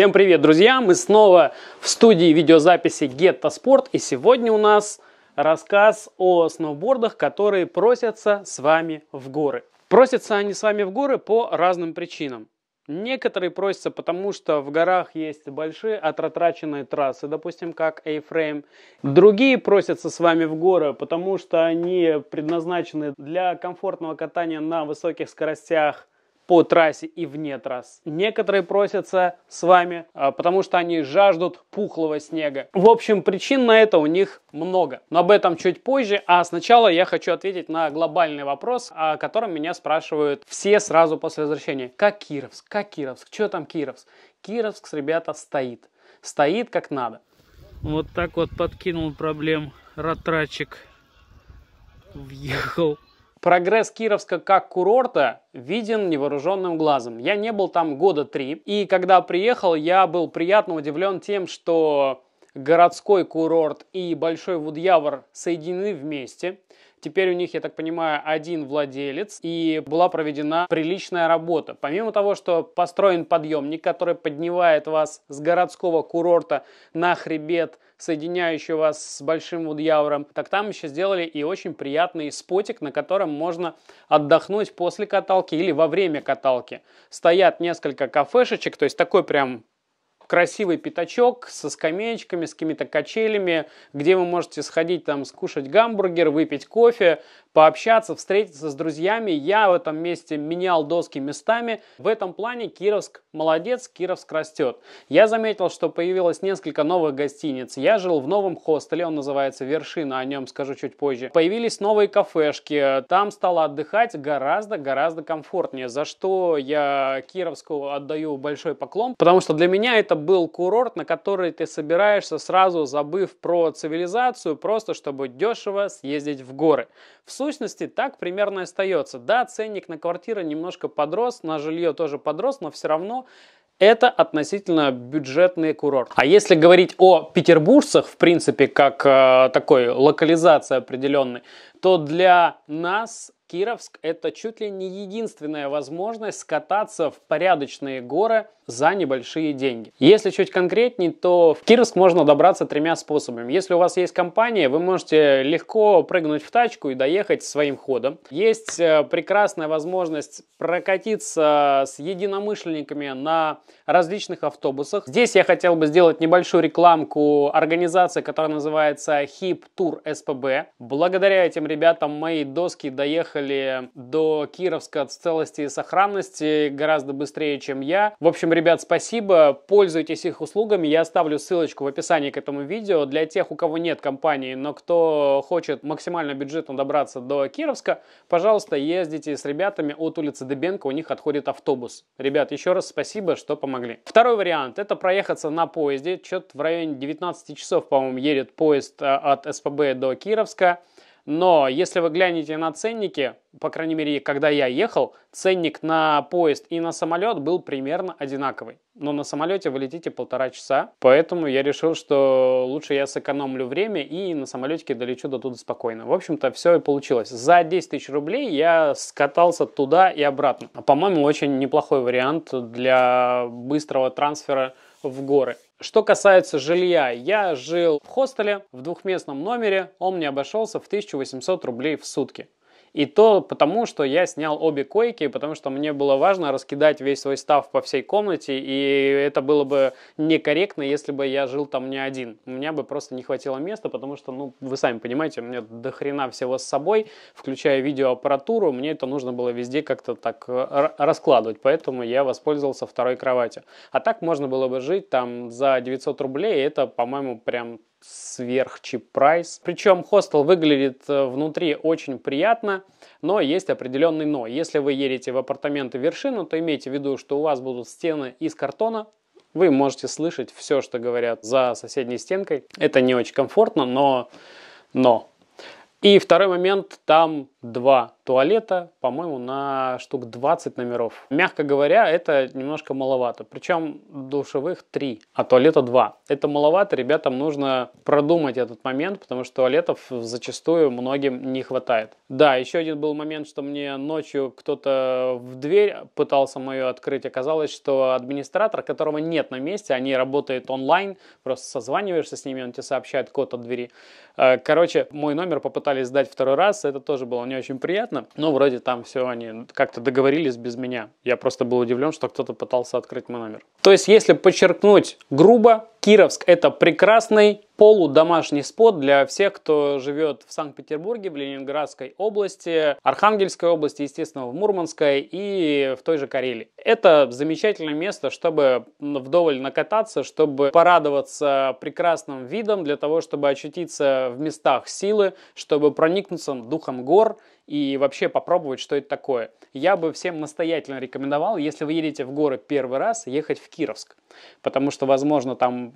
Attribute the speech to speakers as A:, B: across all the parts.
A: Всем привет, друзья! Мы снова в студии видеозаписи Getta Sport и сегодня у нас рассказ о сноубордах, которые просятся с вами в горы. Просятся они с вами в горы по разным причинам. Некоторые просятся, потому что в горах есть большие отратраченные трассы, допустим, как A-Frame. Другие просятся с вами в горы, потому что они предназначены для комфортного катания на высоких скоростях по трассе и вне трасс. Некоторые просятся с вами, а, потому что они жаждут пухлого снега. В общем, причин на это у них много. Но об этом чуть позже. А сначала я хочу ответить на глобальный вопрос, о котором меня спрашивают все сразу после возвращения. Как Кировск? Как Кировск? Что там Кировск? Кировск, ребята, стоит. Стоит как надо.
B: Вот так вот подкинул проблем ратратчик. Въехал
A: Прогресс Кировска как курорта виден невооруженным глазом. Я не был там года три, и когда приехал, я был приятно удивлен тем, что городской курорт и Большой Вудьявр соединены вместе. Теперь у них, я так понимаю, один владелец, и была проведена приличная работа. Помимо того, что построен подъемник, который поднимает вас с городского курорта на хребет, соединяющий вас с Большим Вудьяуром, так там еще сделали и очень приятный спотик, на котором можно отдохнуть после каталки или во время каталки. Стоят несколько кафешечек, то есть такой прям красивый пятачок со скамеечками, с какими-то качелями, где вы можете сходить там скушать гамбургер, выпить кофе, пообщаться, встретиться с друзьями. Я в этом месте менял доски местами. В этом плане Кировск молодец, Кировск растет. Я заметил, что появилось несколько новых гостиниц. Я жил в новом хостеле, он называется Вершина, о нем скажу чуть позже. Появились новые кафешки, там стало отдыхать гораздо-гораздо комфортнее, за что я Кировску отдаю большой поклон, потому что для меня это был курорт, на который ты собираешься сразу забыв про цивилизацию, просто чтобы дешево съездить в горы. В сущности, так примерно остается. Да, ценник на квартиры немножко подрос, на жилье тоже подрос, но все равно это относительно бюджетный курорт. А если говорить о петербуржцах, в принципе, как э, такой локализация определенной, то для нас Кировск это чуть ли не единственная возможность скататься в порядочные горы за небольшие деньги. Если чуть конкретнее, то в Кировск можно добраться тремя способами. Если у вас есть компания, вы можете легко прыгнуть в тачку и доехать своим ходом. Есть э, прекрасная возможность прокатиться с единомышленниками на различных автобусах. Здесь я хотел бы сделать небольшую рекламку организации, которая называется HIP Tour SPB. Благодаря этим ребятам мои доски доехали доехали до Кировска в целости и сохранности гораздо быстрее, чем я. В общем, ребят, спасибо, пользуйтесь их услугами. Я оставлю ссылочку в описании к этому видео. Для тех, у кого нет компании, но кто хочет максимально бюджетно добраться до Кировска, пожалуйста, ездите с ребятами от улицы Дебенко, у них отходит автобус. Ребят, еще раз спасибо, что помогли. Второй вариант, это проехаться на поезде. Что-то в районе 19 часов, по-моему, едет поезд а, от СПБ до Кировска. Но если вы глянете на ценники, по крайней мере, когда я ехал, ценник на поезд и на самолет был примерно одинаковый. Но на самолете вы летите полтора часа, поэтому я решил, что лучше я сэкономлю время и на самолетике долечу до туда спокойно. В общем-то, все и получилось. За 10 тысяч рублей я скатался туда и обратно. По-моему, очень неплохой вариант для быстрого трансфера в горы. Что касается жилья, я жил в хостеле в двухместном номере, он мне обошелся в 1800 рублей в сутки. И то потому, что я снял обе койки, потому что мне было важно раскидать весь свой став по всей комнате, и это было бы некорректно, если бы я жил там не один. У меня бы просто не хватило места, потому что, ну, вы сами понимаете, у меня до хрена всего с собой, включая видеоаппаратуру, мне это нужно было везде как-то так раскладывать, поэтому я воспользовался второй кроватью. А так можно было бы жить там за 900 рублей, и это, по-моему, прям сверх чип прайс. Причем хостел выглядит э, внутри очень приятно, но есть определенный но. Если вы едете в апартаменты вершину, то имейте в виду, что у вас будут стены из картона, вы можете слышать все, что говорят за соседней стенкой. Это не очень комфортно, но... но. И второй момент, там два туалета, по-моему, на штук 20 номеров. Мягко говоря, это немножко маловато. Причем душевых 3, а туалета 2. Это маловато, ребятам нужно продумать этот момент, потому что туалетов зачастую многим не хватает. Да, еще один был момент, что мне ночью кто-то в дверь пытался мою открыть. Оказалось, что администратор, которого нет на месте, они работают онлайн, просто созваниваешься с ними, он тебе сообщает код от двери. Э, короче, мой номер попытались сдать второй раз, это тоже было не очень приятно, но вроде там все они как-то договорились без меня. Я просто был удивлен, что кто-то пытался открыть мой номер. То есть, если подчеркнуть грубо, Кировск – это прекрасный полудомашний спот для всех, кто живет в Санкт-Петербурге, в Ленинградской области, Архангельской области, естественно, в Мурманской и в той же Карелии. Это замечательное место, чтобы вдоволь накататься, чтобы порадоваться прекрасным видом, для того, чтобы очутиться в местах силы, чтобы проникнуться духом гор и вообще попробовать, что это такое. Я бы всем настоятельно рекомендовал, если вы едете в горы первый раз, ехать в Кировск. Потому что, возможно, там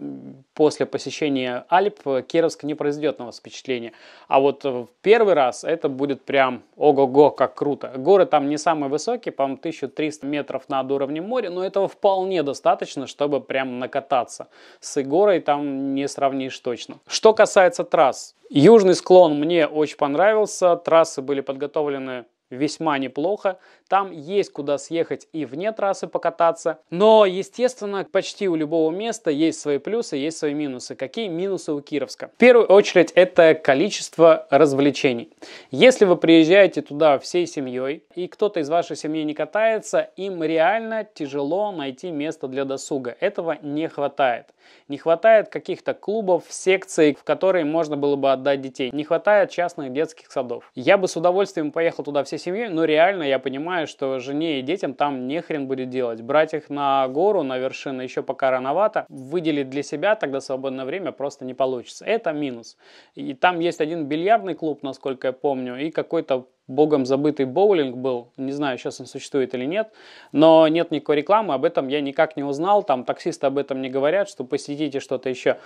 A: после посещения Альп Кировск не произведет на вас впечатление. А вот в первый раз это будет прям ого-го, как круто. Горы там не самые высокие, по-моему, 1300 метров над уровнем моря, но этого вполне достаточно, чтобы прям накататься. С горой там не сравнишь точно. Что касается трасс, Южный склон мне очень понравился, трассы были подготовлены подготовлены весьма неплохо. Там есть куда съехать и вне трассы покататься. Но, естественно, почти у любого места есть свои плюсы, есть свои минусы. Какие минусы у Кировска? В первую очередь, это количество развлечений. Если вы приезжаете туда всей семьей, и кто-то из вашей семьи не катается, им реально тяжело найти место для досуга. Этого не хватает. Не хватает каких-то клубов, секций, в которые можно было бы отдать детей. Не хватает частных детских садов. Я бы с удовольствием поехал туда всей семьей, но реально я понимаю, что жене и детям там не хрен будет делать. Брать их на гору, на вершину еще пока рановато. Выделить для себя тогда свободное время просто не получится. Это минус. И там есть один бильярдный клуб, насколько я помню, и какой-то богом забытый боулинг был. Не знаю, сейчас он существует или нет. Но нет никакой рекламы, об этом я никак не узнал. Там таксисты об этом не говорят, что посетите что-то еще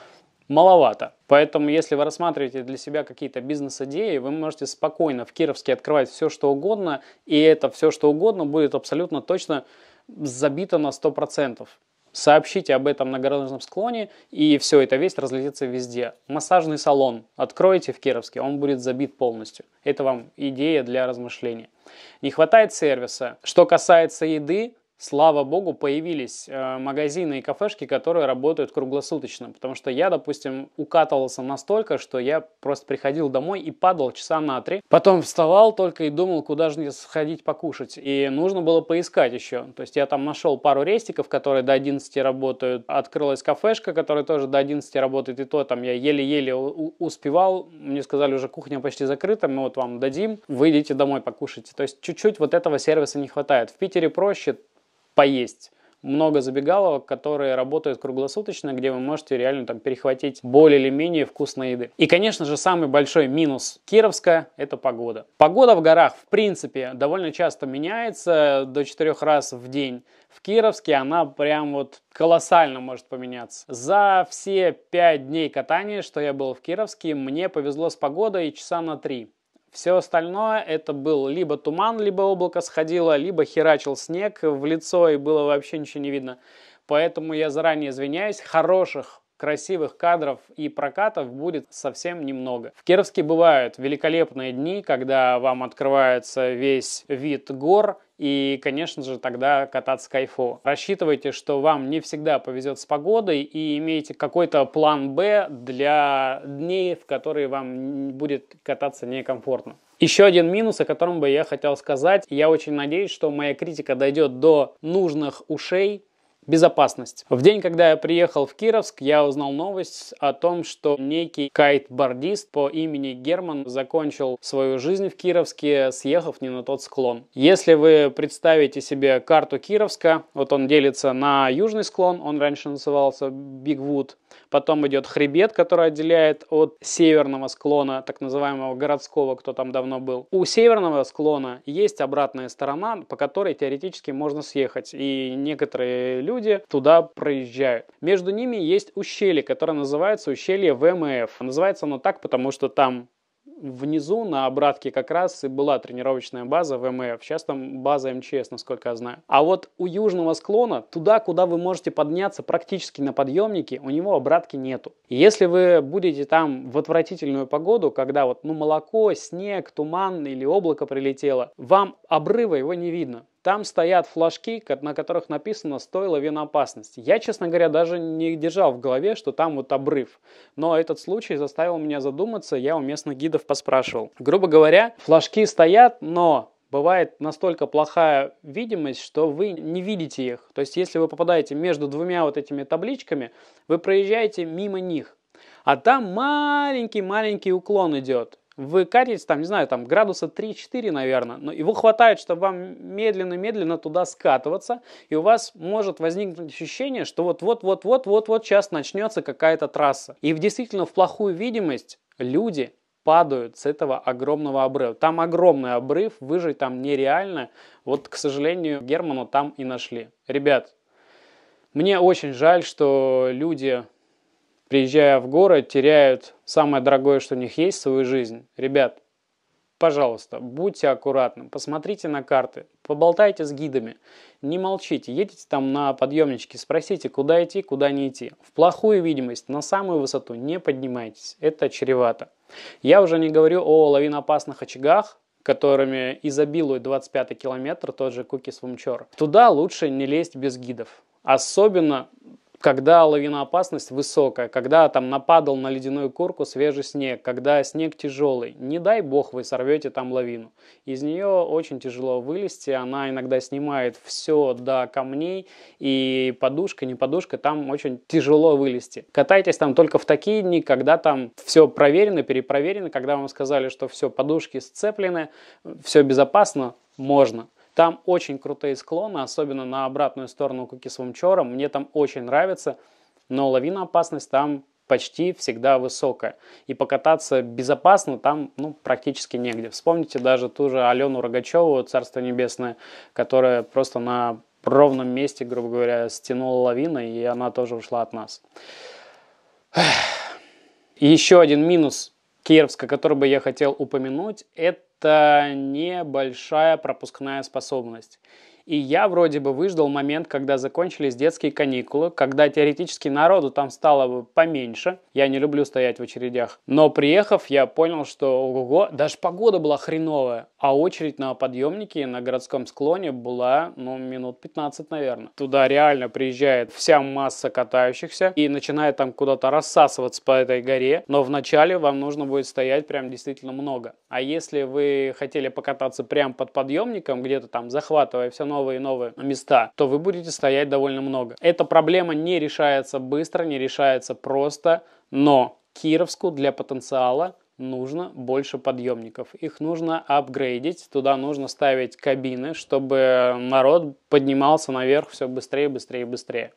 A: маловато. Поэтому, если вы рассматриваете для себя какие-то бизнес-идеи, вы можете спокойно в Кировске открывать все, что угодно, и это все, что угодно будет абсолютно точно забито на 100%. Сообщите об этом на горнолыжном склоне, и все, это весь разлетится везде. Массажный салон откройте в Кировске, он будет забит полностью. Это вам идея для размышления. Не хватает сервиса. Что касается еды, слава богу, появились э, магазины и кафешки, которые работают круглосуточно. Потому что я, допустим, укатывался настолько, что я просто приходил домой и падал часа на три. Потом вставал только и думал, куда же мне сходить покушать. И нужно было поискать еще. То есть я там нашел пару рестиков, которые до 11 работают. Открылась кафешка, которая тоже до 11 работает. И то там я еле-еле успевал. Мне сказали, уже кухня почти закрыта, мы вот вам дадим. Выйдите домой покушайте. То есть чуть-чуть вот этого сервиса не хватает. В Питере проще поесть много забегаловок, которые работают круглосуточно, где вы можете реально там перехватить более или менее вкусной еды. И, конечно же, самый большой минус Кировска – это погода. Погода в горах, в принципе, довольно часто меняется, до 4 раз в день. В Кировске она прям вот колоссально может поменяться. За все 5 дней катания, что я был в Кировске, мне повезло с погодой часа на 3. Все остальное это был либо туман, либо облако сходило, либо херачил снег в лицо и было вообще ничего не видно. Поэтому я заранее извиняюсь. Хороших красивых кадров и прокатов будет совсем немного. В Кировске бывают великолепные дни, когда вам открывается весь вид гор, и, конечно же, тогда кататься кайфово. Рассчитывайте, что вам не всегда повезет с погодой и имейте какой-то план Б для дней, в которые вам будет кататься некомфортно. Еще один минус, о котором бы я хотел сказать. Я очень надеюсь, что моя критика дойдет до нужных ушей Безопасность. В день, когда я приехал в Кировск, я узнал новость о том, что некий кайтбордист по имени Герман закончил свою жизнь в Кировске, съехав не на тот склон. Если вы представите себе карту Кировска, вот он делится на южный склон, он раньше назывался Бигвуд, Потом идет хребет, который отделяет от северного склона, так называемого городского, кто там давно был. У северного склона есть обратная сторона, по которой теоретически можно съехать. И некоторые люди туда проезжают. Между ними есть ущелье, которое называется ущелье ВМФ. Называется оно так, потому что там внизу на обратке как раз и была тренировочная база ВМФ. Сейчас там база МЧС, насколько я знаю. А вот у южного склона, туда, куда вы можете подняться практически на подъемнике, у него обратки нету. И если вы будете там в отвратительную погоду, когда вот ну молоко, снег, туман или облако прилетело, вам обрыва его не видно. Там стоят флажки, на которых написано «Стой лавиноопасности». Я, честно говоря, даже не держал в голове, что там вот обрыв. Но этот случай заставил меня задуматься, я у местных гидов поспрашивал. Грубо говоря, флажки стоят, но бывает настолько плохая видимость, что вы не видите их. То есть, если вы попадаете между двумя вот этими табличками, вы проезжаете мимо них. А там маленький-маленький уклон идет вы катитесь, там, не знаю, там градуса 3-4, наверное, но его хватает, чтобы вам медленно-медленно туда скатываться, и у вас может возникнуть ощущение, что вот-вот-вот-вот-вот-вот сейчас начнется какая-то трасса. И действительно в плохую видимость люди падают с этого огромного обрыва. Там огромный обрыв, выжить там нереально. Вот, к сожалению, Герману там и нашли. Ребят, мне очень жаль, что люди приезжая в город, теряют самое дорогое, что у них есть, свою жизнь. Ребят, пожалуйста, будьте аккуратны, посмотрите на карты, поболтайте с гидами, не молчите, едете там на подъемничке, спросите, куда идти, куда не идти. В плохую видимость, на самую высоту не поднимайтесь, это чревато. Я уже не говорю о лавиноопасных очагах, которыми изобилует 25 километр, тот же Кукис Вумчор. Туда лучше не лезть без гидов. Особенно когда лавиноопасность высокая, когда там нападал на ледяную курку свежий снег, когда снег тяжелый, не дай бог вы сорвете там лавину. Из нее очень тяжело вылезти, она иногда снимает все до камней, и подушка, не подушка, там очень тяжело вылезти. Катайтесь там только в такие дни, когда там все проверено, перепроверено, когда вам сказали, что все, подушки сцеплены, все безопасно, можно. Там очень крутые склоны, особенно на обратную сторону Кукисвумчора. Мне там очень нравится, но лавиноопасность там почти всегда высокая. И покататься безопасно там ну, практически негде. Вспомните даже ту же Алену Рогачеву, Царство Небесное, которая просто на ровном месте, грубо говоря, стянула лавина, и она тоже ушла от нас. И еще один минус Кировска, который бы я хотел упомянуть, это это небольшая пропускная способность. И я вроде бы выждал момент, когда закончились детские каникулы, когда теоретически народу там стало бы поменьше. Я не люблю стоять в очередях. Но приехав, я понял, что ого, даже погода была хреновая. А очередь на подъемнике на городском склоне была, ну, минут 15, наверное. Туда реально приезжает вся масса катающихся и начинает там куда-то рассасываться по этой горе. Но вначале вам нужно будет стоять прям действительно много. А если вы хотели покататься прям под подъемником, где-то там захватывая все новое, новые и новые места, то вы будете стоять довольно много. Эта проблема не решается быстро, не решается просто, но Кировску для потенциала нужно больше подъемников. Их нужно апгрейдить, туда нужно ставить кабины, чтобы народ поднимался наверх все быстрее, быстрее, быстрее.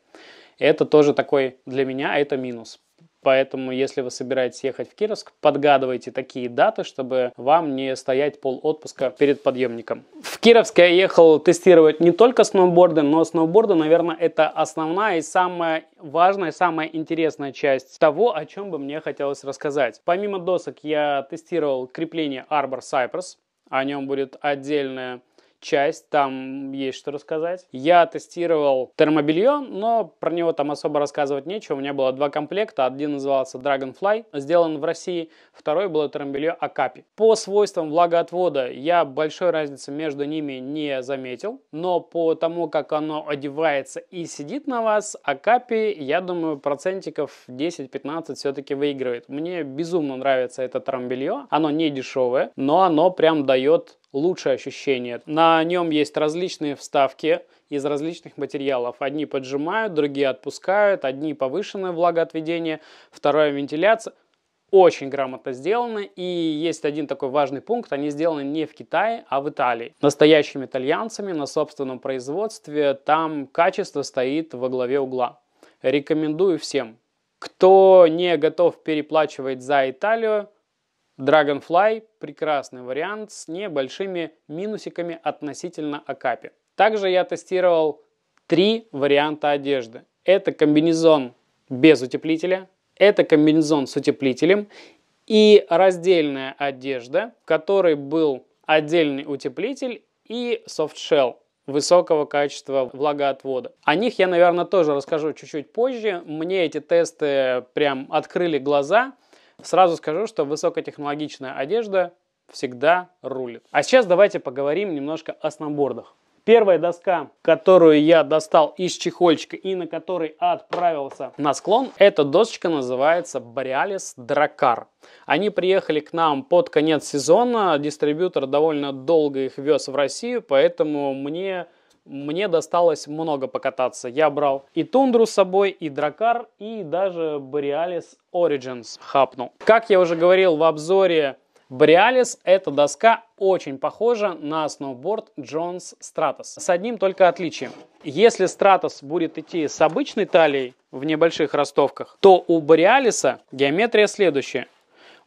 A: Это тоже такой для меня это минус. Поэтому, если вы собираетесь ехать в Кировск, подгадывайте такие даты, чтобы вам не стоять пол отпуска перед подъемником. В Кировск я ехал тестировать не только сноуборды, но сноуборды, наверное, это основная и самая важная, самая интересная часть того, о чем бы мне хотелось рассказать. Помимо досок я тестировал крепление Arbor Cypress. О нем будет отдельная часть, там есть что рассказать. Я тестировал термобелье, но про него там особо рассказывать нечего. У меня было два комплекта. Один назывался Dragonfly, сделан в России. Второй было термобелье Акапи. По свойствам влагоотвода я большой разницы между ними не заметил. Но по тому, как оно одевается и сидит на вас, Акапи, я думаю, процентиков 10-15 все-таки выигрывает. Мне безумно нравится это термобелье. Оно не дешевое, но оно прям дает лучшее ощущение. На нем есть различные вставки из различных материалов. Одни поджимают, другие отпускают, одни повышенное влагоотведение, второе вентиляция. Очень грамотно сделано. И есть один такой важный пункт. Они сделаны не в Китае, а в Италии. Настоящими итальянцами на собственном производстве. Там качество стоит во главе угла. Рекомендую всем. Кто не готов переплачивать за Италию, Dragonfly – прекрасный вариант с небольшими минусиками относительно Акапи. Также я тестировал три варианта одежды. Это комбинезон без утеплителя, это комбинезон с утеплителем и раздельная одежда, в которой был отдельный утеплитель и софтшелл высокого качества влагоотвода. О них я, наверное, тоже расскажу чуть-чуть позже. Мне эти тесты прям открыли глаза. Сразу скажу, что высокотехнологичная одежда всегда рулит. А сейчас давайте поговорим немножко о сноубордах. Первая доска, которую я достал из чехольчика и на которой отправился на склон, эта досочка называется Borealis Dracar. Они приехали к нам под конец сезона, дистрибьютор довольно долго их вез в Россию, поэтому мне мне досталось много покататься. Я брал и Тундру с собой, и Дракар, и даже Borealis Origins хапнул. Как я уже говорил в обзоре Borealis эта доска очень похожа на сноуборд Jones Stratos. С одним только отличием. Если Stratos будет идти с обычной талией в небольших ростовках, то у Borealis геометрия следующая.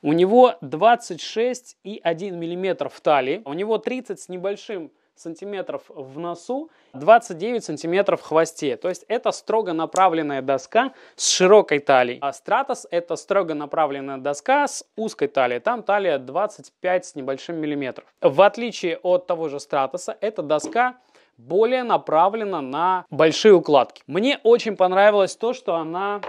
A: У него 26,1 мм в талии, у него 30 с небольшим сантиметров в носу, 29 сантиметров в хвосте. То есть это строго направленная доска с широкой талией. А Stratos это строго направленная доска с узкой талией. Там талия 25 с небольшим миллиметров. В отличие от того же Stratos, эта доска более направлена на большие укладки. Мне очень понравилось то, что она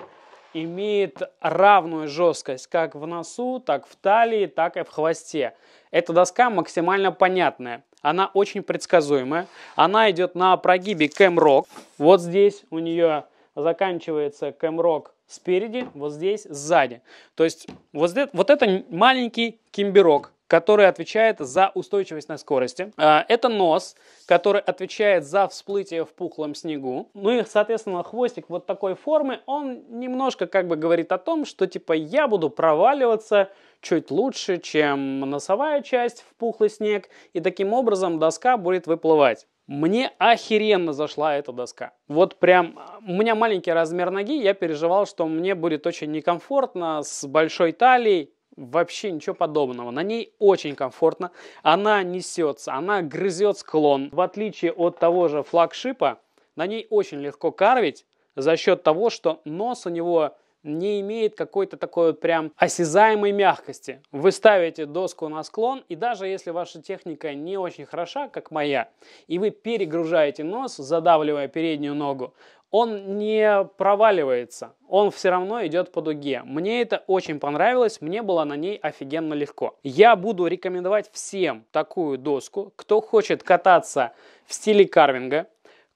A: имеет равную жесткость как в носу, так в талии, так и в хвосте. Эта доска максимально понятная. Она очень предсказуемая. Она идет на прогибе кэмрок. Вот здесь у нее заканчивается кэмрок спереди, вот здесь сзади. То есть вот, здесь, вот это маленький кимберок, который отвечает за устойчивость на скорости. А, это нос, который отвечает за всплытие в пухлом снегу. Ну и, соответственно, хвостик вот такой формы, он немножко как бы говорит о том, что типа я буду проваливаться чуть лучше, чем носовая часть в пухлый снег, и таким образом доска будет выплывать. Мне охеренно зашла эта доска. Вот прям, у меня маленький размер ноги, я переживал, что мне будет очень некомфортно с большой талией, Вообще ничего подобного. На ней очень комфортно. Она несется, она грызет склон. В отличие от того же флагшипа, на ней очень легко карвить за счет того, что нос у него не имеет какой-то такой вот прям осязаемой мягкости. Вы ставите доску на склон, и даже если ваша техника не очень хороша, как моя, и вы перегружаете нос, задавливая переднюю ногу, он не проваливается, он все равно идет по дуге. Мне это очень понравилось, мне было на ней офигенно легко. Я буду рекомендовать всем такую доску, кто хочет кататься в стиле карвинга,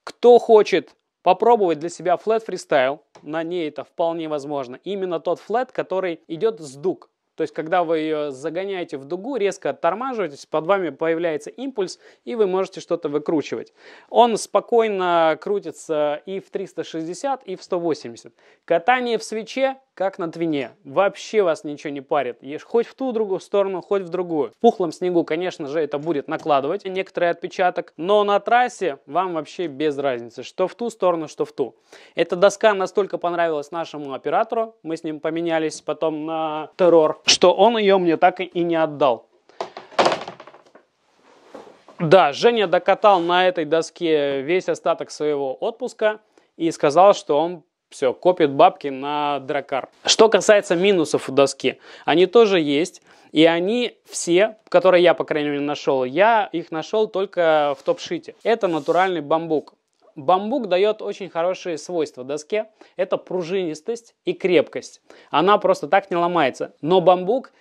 A: кто хочет попробовать для себя флет фристайл, на ней это вполне возможно. Именно тот флет, который идет с дуг. То есть, когда вы ее загоняете в дугу, резко оттормаживаетесь, под вами появляется импульс, и вы можете что-то выкручивать. Он спокойно крутится и в 360, и в 180. Катание в свече как на твине. Вообще вас ничего не парит. Ешь хоть в ту другую сторону, хоть в другую. В пухлом снегу, конечно же, это будет накладывать некоторый отпечаток, но на трассе вам вообще без разницы, что в ту сторону, что в ту. Эта доска настолько понравилась нашему оператору, мы с ним поменялись потом на террор, что он ее мне так и не отдал. Да, Женя докатал на этой доске весь остаток своего отпуска и сказал, что он все, копит бабки на дракар. Что касается минусов у доски, они тоже есть. И они все, которые я, по крайней мере, нашел, я их нашел только в топ-шите. Это натуральный бамбук. Бамбук дает очень хорошие свойства доске. Это пружинистость и крепкость. Она просто так не ломается. Но бамбук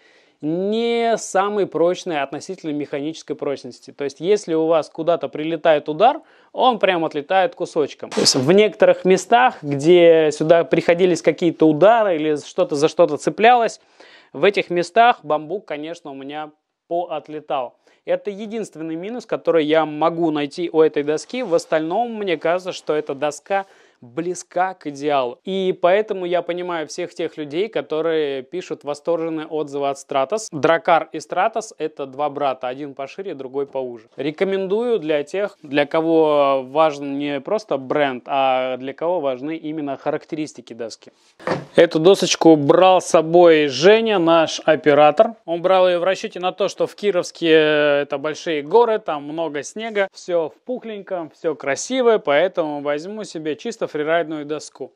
A: не самый прочный относительно механической прочности. То есть, если у вас куда-то прилетает удар, он прям отлетает кусочком. То есть, в некоторых местах, где сюда приходились какие-то удары или что-то за что-то цеплялось, в этих местах бамбук, конечно, у меня поотлетал. Это единственный минус, который я могу найти у этой доски. В остальном, мне кажется, что эта доска близка к идеалу. И поэтому я понимаю всех тех людей, которые пишут восторженные отзывы от Stratos. Дракар и Stratos это два брата, один пошире, другой поуже. Рекомендую для тех, для кого важен не просто бренд, а для кого важны именно характеристики доски. Эту досочку брал с собой Женя, наш оператор. Он брал ее в расчете на то, что в Кировске это большие горы, там много снега, все в пухленьком, все красивое, поэтому возьму себе чисто фрирайдную доску.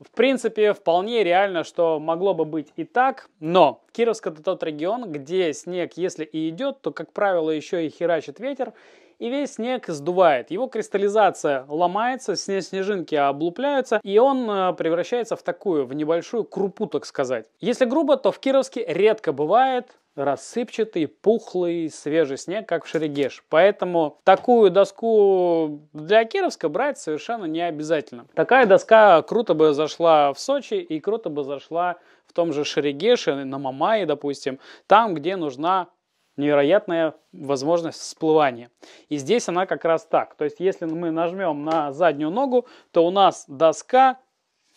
A: В принципе, вполне реально, что могло бы быть и так, но Кировск это тот регион, где снег, если и идет, то, как правило, еще и херачит ветер, и весь снег сдувает. Его кристаллизация ломается, снежинки облупляются, и он э, превращается в такую, в небольшую крупу, так сказать. Если грубо, то в Кировске редко бывает рассыпчатый, пухлый, свежий снег, как в Шерегеш. Поэтому такую доску для Кировска брать совершенно не обязательно. Такая доска круто бы зашла в Сочи и круто бы зашла в том же Шерегеше, на Мамае, допустим, там, где нужна невероятная возможность всплывания. И здесь она как раз так. То есть, если мы нажмем на заднюю ногу, то у нас доска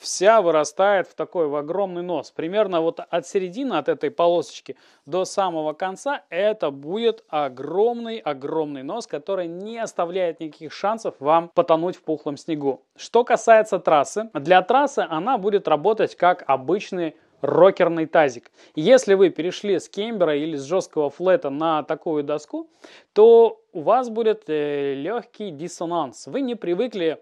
A: вся вырастает в такой в огромный нос. Примерно вот от середины, от этой полосочки до самого конца, это будет огромный-огромный нос, который не оставляет никаких шансов вам потонуть в пухлом снегу. Что касается трассы, для трассы она будет работать как обычный рокерный тазик. Если вы перешли с кембера или с жесткого флета на такую доску, то у вас будет э, легкий диссонанс. Вы не привыкли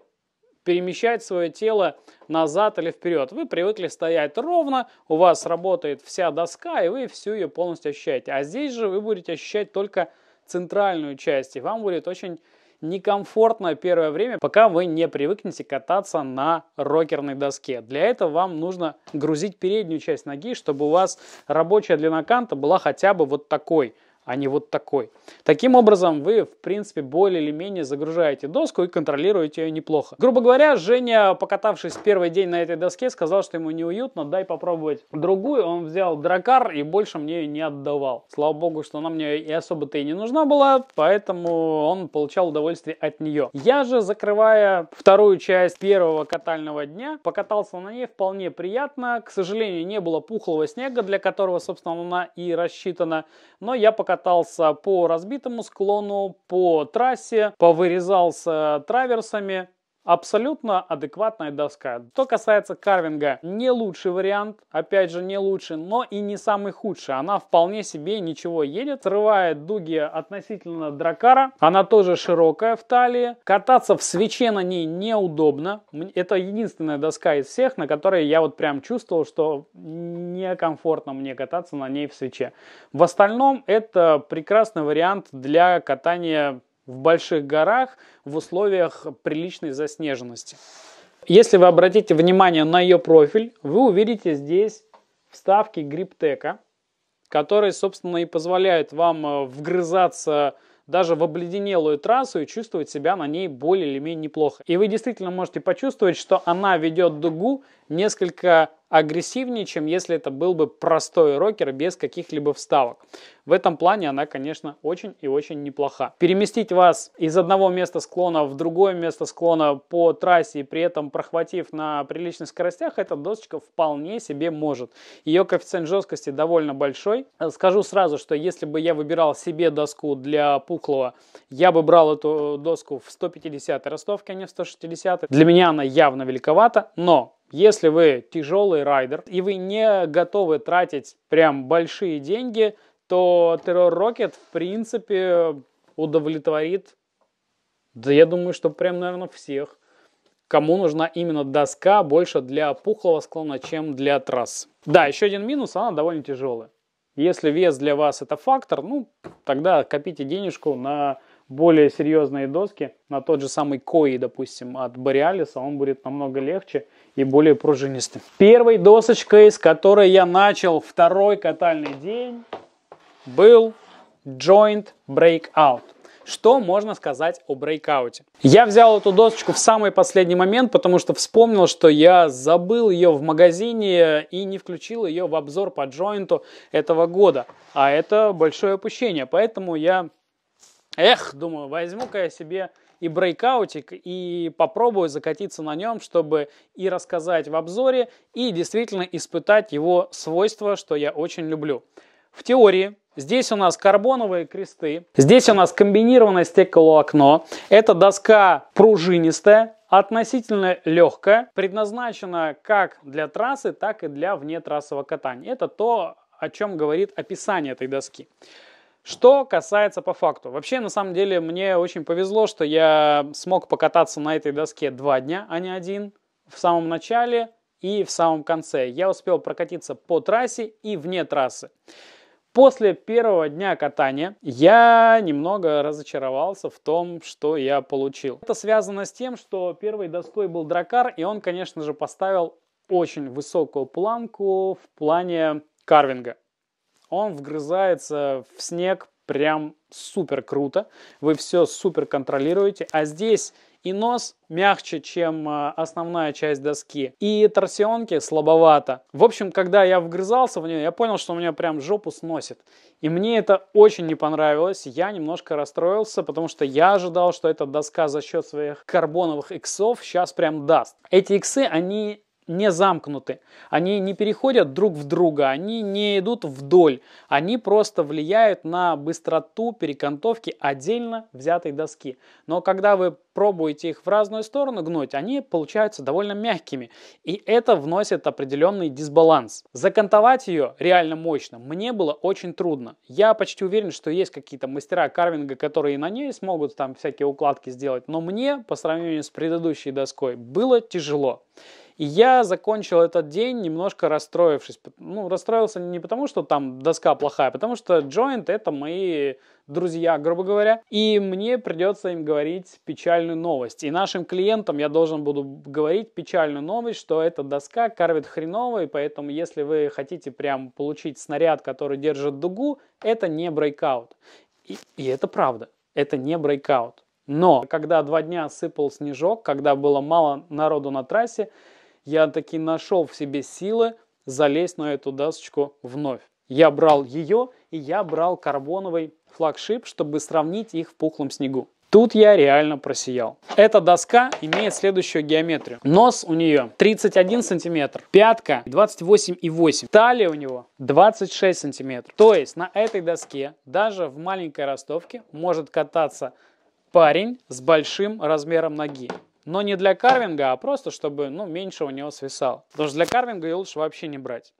A: перемещать свое тело назад или вперед. Вы привыкли стоять ровно, у вас работает вся доска, и вы всю ее полностью ощущаете. А здесь же вы будете ощущать только центральную часть, и вам будет очень некомфортно первое время, пока вы не привыкнете кататься на рокерной доске. Для этого вам нужно грузить переднюю часть ноги, чтобы у вас рабочая длина канта была хотя бы вот такой – а не вот такой. Таким образом, вы, в принципе, более или менее загружаете доску и контролируете ее неплохо. Грубо говоря, Женя, покатавшись первый день на этой доске, сказал, что ему неуютно, дай попробовать другую. Он взял дракар и больше мне ее не отдавал. Слава богу, что она мне и особо-то и не нужна была, поэтому он получал удовольствие от нее. Я же, закрывая вторую часть первого катального дня, покатался на ней вполне приятно. К сожалению, не было пухлого снега, для которого, собственно, она и рассчитана, но я покатался покатался по разбитому склону, по трассе, повырезался траверсами, Абсолютно адекватная доска. Что касается карвинга, не лучший вариант, опять же не лучший, но и не самый худший. Она вполне себе ничего едет, срывает дуги относительно дракара. Она тоже широкая в талии. Кататься в свече на ней неудобно. Это единственная доска из всех, на которой я вот прям чувствовал, что некомфортно мне кататься на ней в свече. В остальном это прекрасный вариант для катания в больших горах в условиях приличной заснеженности. Если вы обратите внимание на ее профиль, вы увидите здесь вставки гриптека, которые, собственно, и позволяют вам э, вгрызаться даже в обледенелую трассу и чувствовать себя на ней более или менее неплохо. И вы действительно можете почувствовать, что она ведет дугу несколько агрессивнее, чем если это был бы простой рокер без каких-либо вставок. В этом плане она, конечно, очень и очень неплоха. Переместить вас из одного места склона в другое место склона по трассе и при этом прохватив на приличных скоростях, эта досочка вполне себе может. Ее коэффициент жесткости довольно большой. Скажу сразу, что если бы я выбирал себе доску для пухлого, я бы брал эту доску в 150 ростовке, а не в 160. Для меня она явно великовата, но если вы тяжелый райдер и вы не готовы тратить прям большие деньги, то Terror Rocket в принципе удовлетворит, да я думаю, что прям, наверное, всех. Кому нужна именно доска больше для пухлого склона, чем для трасс. Да, еще один минус, она довольно тяжелая. Если вес для вас это фактор, ну, тогда копите денежку на более серьезные доски, на тот же самый Кои, допустим, от Borealis, он будет намного легче и более пружинистым. Первой досочкой, с которой я начал второй катальный день, был Joint Breakout. Что можно сказать о Breakout е? Я взял эту досочку в самый последний момент, потому что вспомнил, что я забыл ее в магазине и не включил ее в обзор по Joint у этого года. А это большое упущение, поэтому я Эх, думаю, возьму-ка я себе и Breakout ик, и попробую закатиться на нем, чтобы и рассказать в обзоре, и действительно испытать его свойства, что я очень люблю. В теории здесь у нас карбоновые кресты, здесь у нас комбинированное стеклоокно, эта доска пружинистая, относительно легкая, предназначена как для трассы, так и для внетрассового катания. Это то, о чем говорит описание этой доски. Что касается по факту. Вообще, на самом деле, мне очень повезло, что я смог покататься на этой доске два дня, а не один, в самом начале и в самом конце. Я успел прокатиться по трассе и вне трассы. После первого дня катания я немного разочаровался в том, что я получил. Это связано с тем, что первой доской был дракар, и он, конечно же, поставил очень высокую планку в плане карвинга. Он вгрызается в снег прям супер круто. Вы все супер контролируете. А здесь и нос мягче, чем а, основная часть доски, и торсионки слабовато. В общем, когда я вгрызался в нее, я понял, что у меня прям жопу сносит. И мне это очень не понравилось, я немножко расстроился, потому что я ожидал, что эта доска за счет своих карбоновых иксов сейчас прям даст. Эти иксы, они не замкнуты, они не переходят друг в друга, они не идут вдоль, они просто влияют на быстроту перекантовки отдельно взятой доски. Но когда вы пробуете их в разную сторону гнуть, они получаются довольно мягкими, и это вносит определенный дисбаланс. Закантовать ее реально мощно мне было очень трудно. Я почти уверен, что есть какие-то мастера карвинга, которые на ней смогут там всякие укладки сделать, но мне по сравнению с предыдущей доской было тяжело. И я закончил этот день немножко расстроившись. Ну, расстроился не потому, что там доска плохая, а потому что Joint это мои друзья, грубо говоря. И мне придется им говорить печальную новость. И нашим клиентам я должен буду говорить печальную новость, что эта доска карвит хреново, и поэтому если вы хотите прям получить снаряд, который держит дугу, это не Breakout. И, и это правда. Это не Breakout. Но когда два дня сыпал снежок, когда было мало народу на трассе, я таки нашел в себе силы залезть на эту досочку вновь. Я брал ее и я брал карбоновый флагшип, чтобы сравнить их в пухлом снегу. Тут я реально просиял. Эта доска имеет следующую геометрию. Нос у нее 31 сантиметр, пятка 28,8, талия у него 26 сантиметров. То есть на этой доске даже в маленькой ростовке может кататься парень с большим размером ноги. Но не для карвинга, а просто чтобы ну, меньше у него свисало. Потому что для карвинга ее лучше вообще не брать.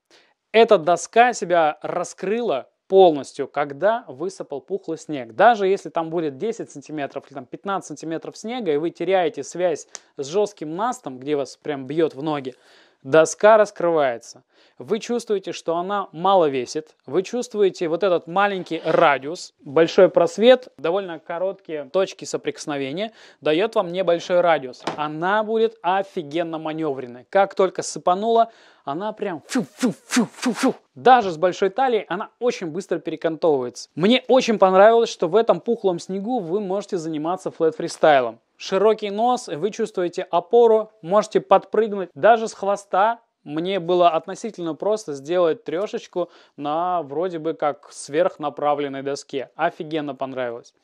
A: Эта доска себя раскрыла полностью, когда высыпал пухлый снег. Даже если там будет 10 сантиметров или там 15 сантиметров снега, и вы теряете связь с жестким настом, где вас прям бьет в ноги, доска раскрывается. Вы чувствуете, что она мало весит. Вы чувствуете вот этот маленький радиус, большой просвет, довольно короткие точки соприкосновения, дает вам небольшой радиус. Она будет офигенно маневренной. Как только сыпанула, она прям фу -фу -фу -фу -фу. Даже с большой талией она очень быстро перекантовывается. Мне очень понравилось, что в этом пухлом снегу вы можете заниматься флэт-фристайлом широкий нос, вы чувствуете опору, можете подпрыгнуть. Даже с хвоста мне было относительно просто сделать трешечку на вроде бы как сверхнаправленной доске. Офигенно понравилось.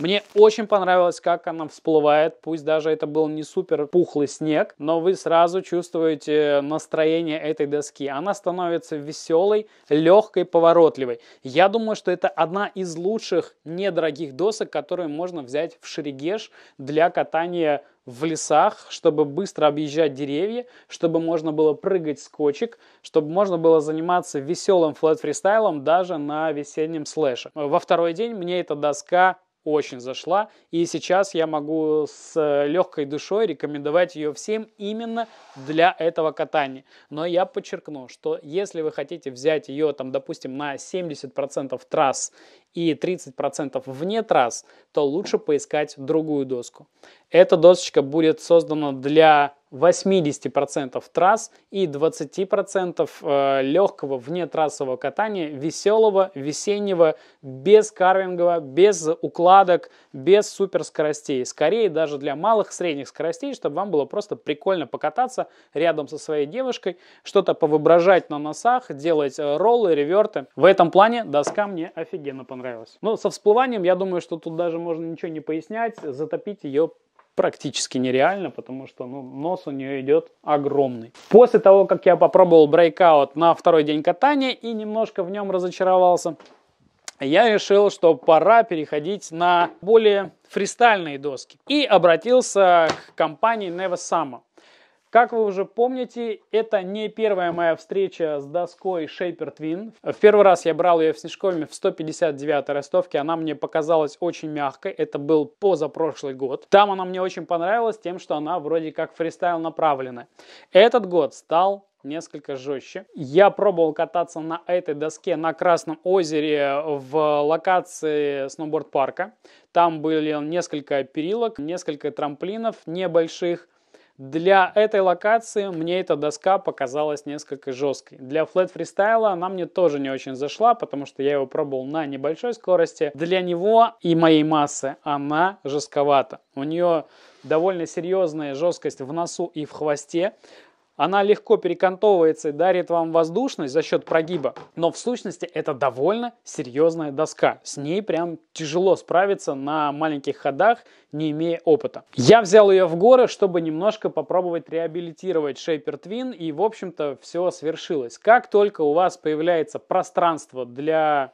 A: Мне очень понравилось, как она всплывает, пусть даже это был не супер пухлый снег, но вы сразу чувствуете настроение этой доски. Она становится веселой, легкой, поворотливой. Я думаю, что это одна из лучших недорогих досок, которые можно взять в Шерегеш для катания в лесах, чтобы быстро объезжать деревья, чтобы можно было прыгать с кочек, чтобы можно было заниматься веселым флэт-фристайлом даже на весеннем слэше. Во второй день мне эта доска очень зашла. И сейчас я могу с э, легкой душой рекомендовать ее всем именно для этого катания. Но я подчеркну, что если вы хотите взять ее, там, допустим, на 70% трасс и 30% вне трасс, то лучше поискать другую доску. Эта досочка будет создана для 80% трасс и 20% э, легкого внетрассового катания, веселого, весеннего, без карвингового, без укладок, без суперскоростей. Скорее даже для малых средних скоростей, чтобы вам было просто прикольно покататься рядом со своей девушкой, что-то повоображать на носах, делать э, роллы, реверты. В этом плане доска мне офигенно понравилась. Но со всплыванием, я думаю, что тут даже можно ничего не пояснять, затопить ее практически нереально, потому что ну, нос у нее идет огромный. После того, как я попробовал Breakout на второй день катания и немножко в нем разочаровался, я решил, что пора переходить на более фристайльные доски. И обратился к компании Never Summer. Как вы уже помните, это не первая моя встреча с доской Shaper Twin. В первый раз я брал ее в Снежкоме в 159 ростовке. Она мне показалась очень мягкой. Это был позапрошлый год. Там она мне очень понравилась тем, что она вроде как фристайл направленная. Этот год стал несколько жестче. Я пробовал кататься на этой доске на Красном озере в локации сноуборд-парка. Там были несколько перилок, несколько трамплинов небольших. Для этой локации мне эта доска показалась несколько жесткой. Для флет фристайла она мне тоже не очень зашла, потому что я его пробовал на небольшой скорости. Для него и моей массы она жестковата. У нее довольно серьезная жесткость в носу и в хвосте. Она легко перекантовывается и дарит вам воздушность за счет прогиба. Но в сущности это довольно серьезная доска. С ней прям тяжело справиться на маленьких ходах, не имея опыта. Я взял ее в горы, чтобы немножко попробовать реабилитировать Shaper Twin. И в общем-то все свершилось. Как только у вас появляется пространство для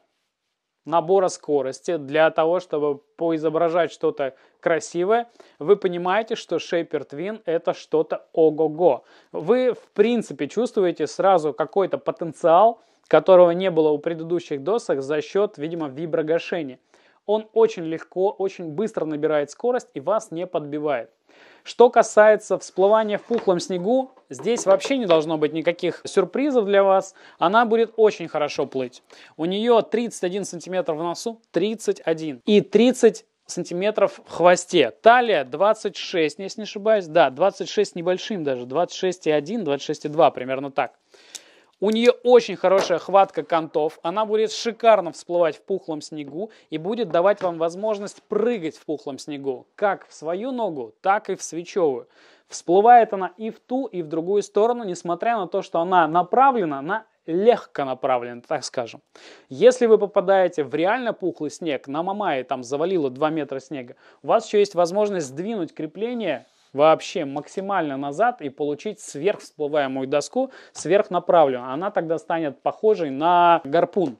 A: набора скорости, для того, чтобы поизображать что-то красивое, вы понимаете, что Shaper Twin это что-то ого-го. Вы, в принципе, чувствуете сразу какой-то потенциал, которого не было у предыдущих досок за счет, видимо, виброгашения. Он очень легко, очень быстро набирает скорость и вас не подбивает. Что касается всплывания в пухлом снегу, здесь вообще не должно быть никаких сюрпризов для вас. Она будет очень хорошо плыть. У нее 31 сантиметр в носу, 31 и 30 сантиметров в хвосте. Талия 26, если не ошибаюсь. Да, 26 небольшим даже. 26,1, 26,2, примерно так. У нее очень хорошая хватка контов, она будет шикарно всплывать в пухлом снегу и будет давать вам возможность прыгать в пухлом снегу, как в свою ногу, так и в свечевую. Всплывает она и в ту, и в другую сторону, несмотря на то, что она направлена на легко направлена, так скажем. Если вы попадаете в реально пухлый снег, на Мамае там завалило 2 метра снега, у вас еще есть возможность сдвинуть крепление вообще максимально назад и получить сверхвсплываемую доску сверхнаправленную. Она тогда станет похожей на гарпун.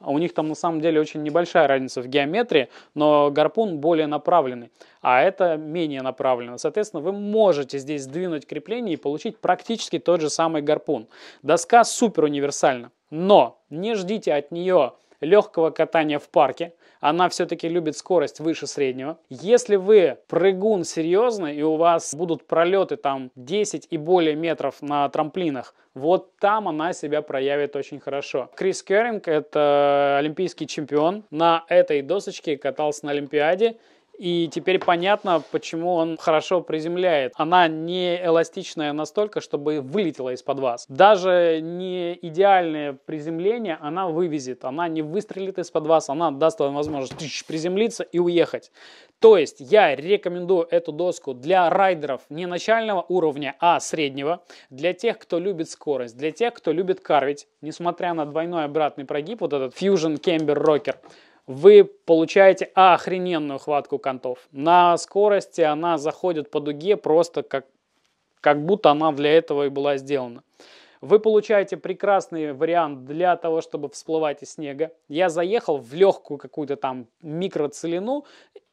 A: У них там на самом деле очень небольшая разница в геометрии, но гарпун более направленный, а это менее направленно. Соответственно, вы можете здесь сдвинуть крепление и получить практически тот же самый гарпун. Доска супер универсальна, но не ждите от нее легкого катания в парке. Она все-таки любит скорость выше среднего. Если вы прыгун серьезный и у вас будут пролеты там 10 и более метров на трамплинах, вот там она себя проявит очень хорошо. Крис Керринг это олимпийский чемпион. На этой досочке катался на Олимпиаде. И теперь понятно, почему он хорошо приземляет. Она не эластичная настолько, чтобы вылетела из-под вас. Даже не идеальное приземление она вывезет. Она не выстрелит из-под вас, она даст вам возможность приземлиться и уехать. То есть я рекомендую эту доску для райдеров не начального уровня, а среднего. Для тех, кто любит скорость, для тех, кто любит карвить. Несмотря на двойной обратный прогиб, вот этот Fusion Camber Rocker, вы получаете охрененную хватку контов. На скорости она заходит по дуге просто как, как будто она для этого и была сделана. Вы получаете прекрасный вариант для того, чтобы всплывать из снега. Я заехал в легкую какую-то там микроцелину,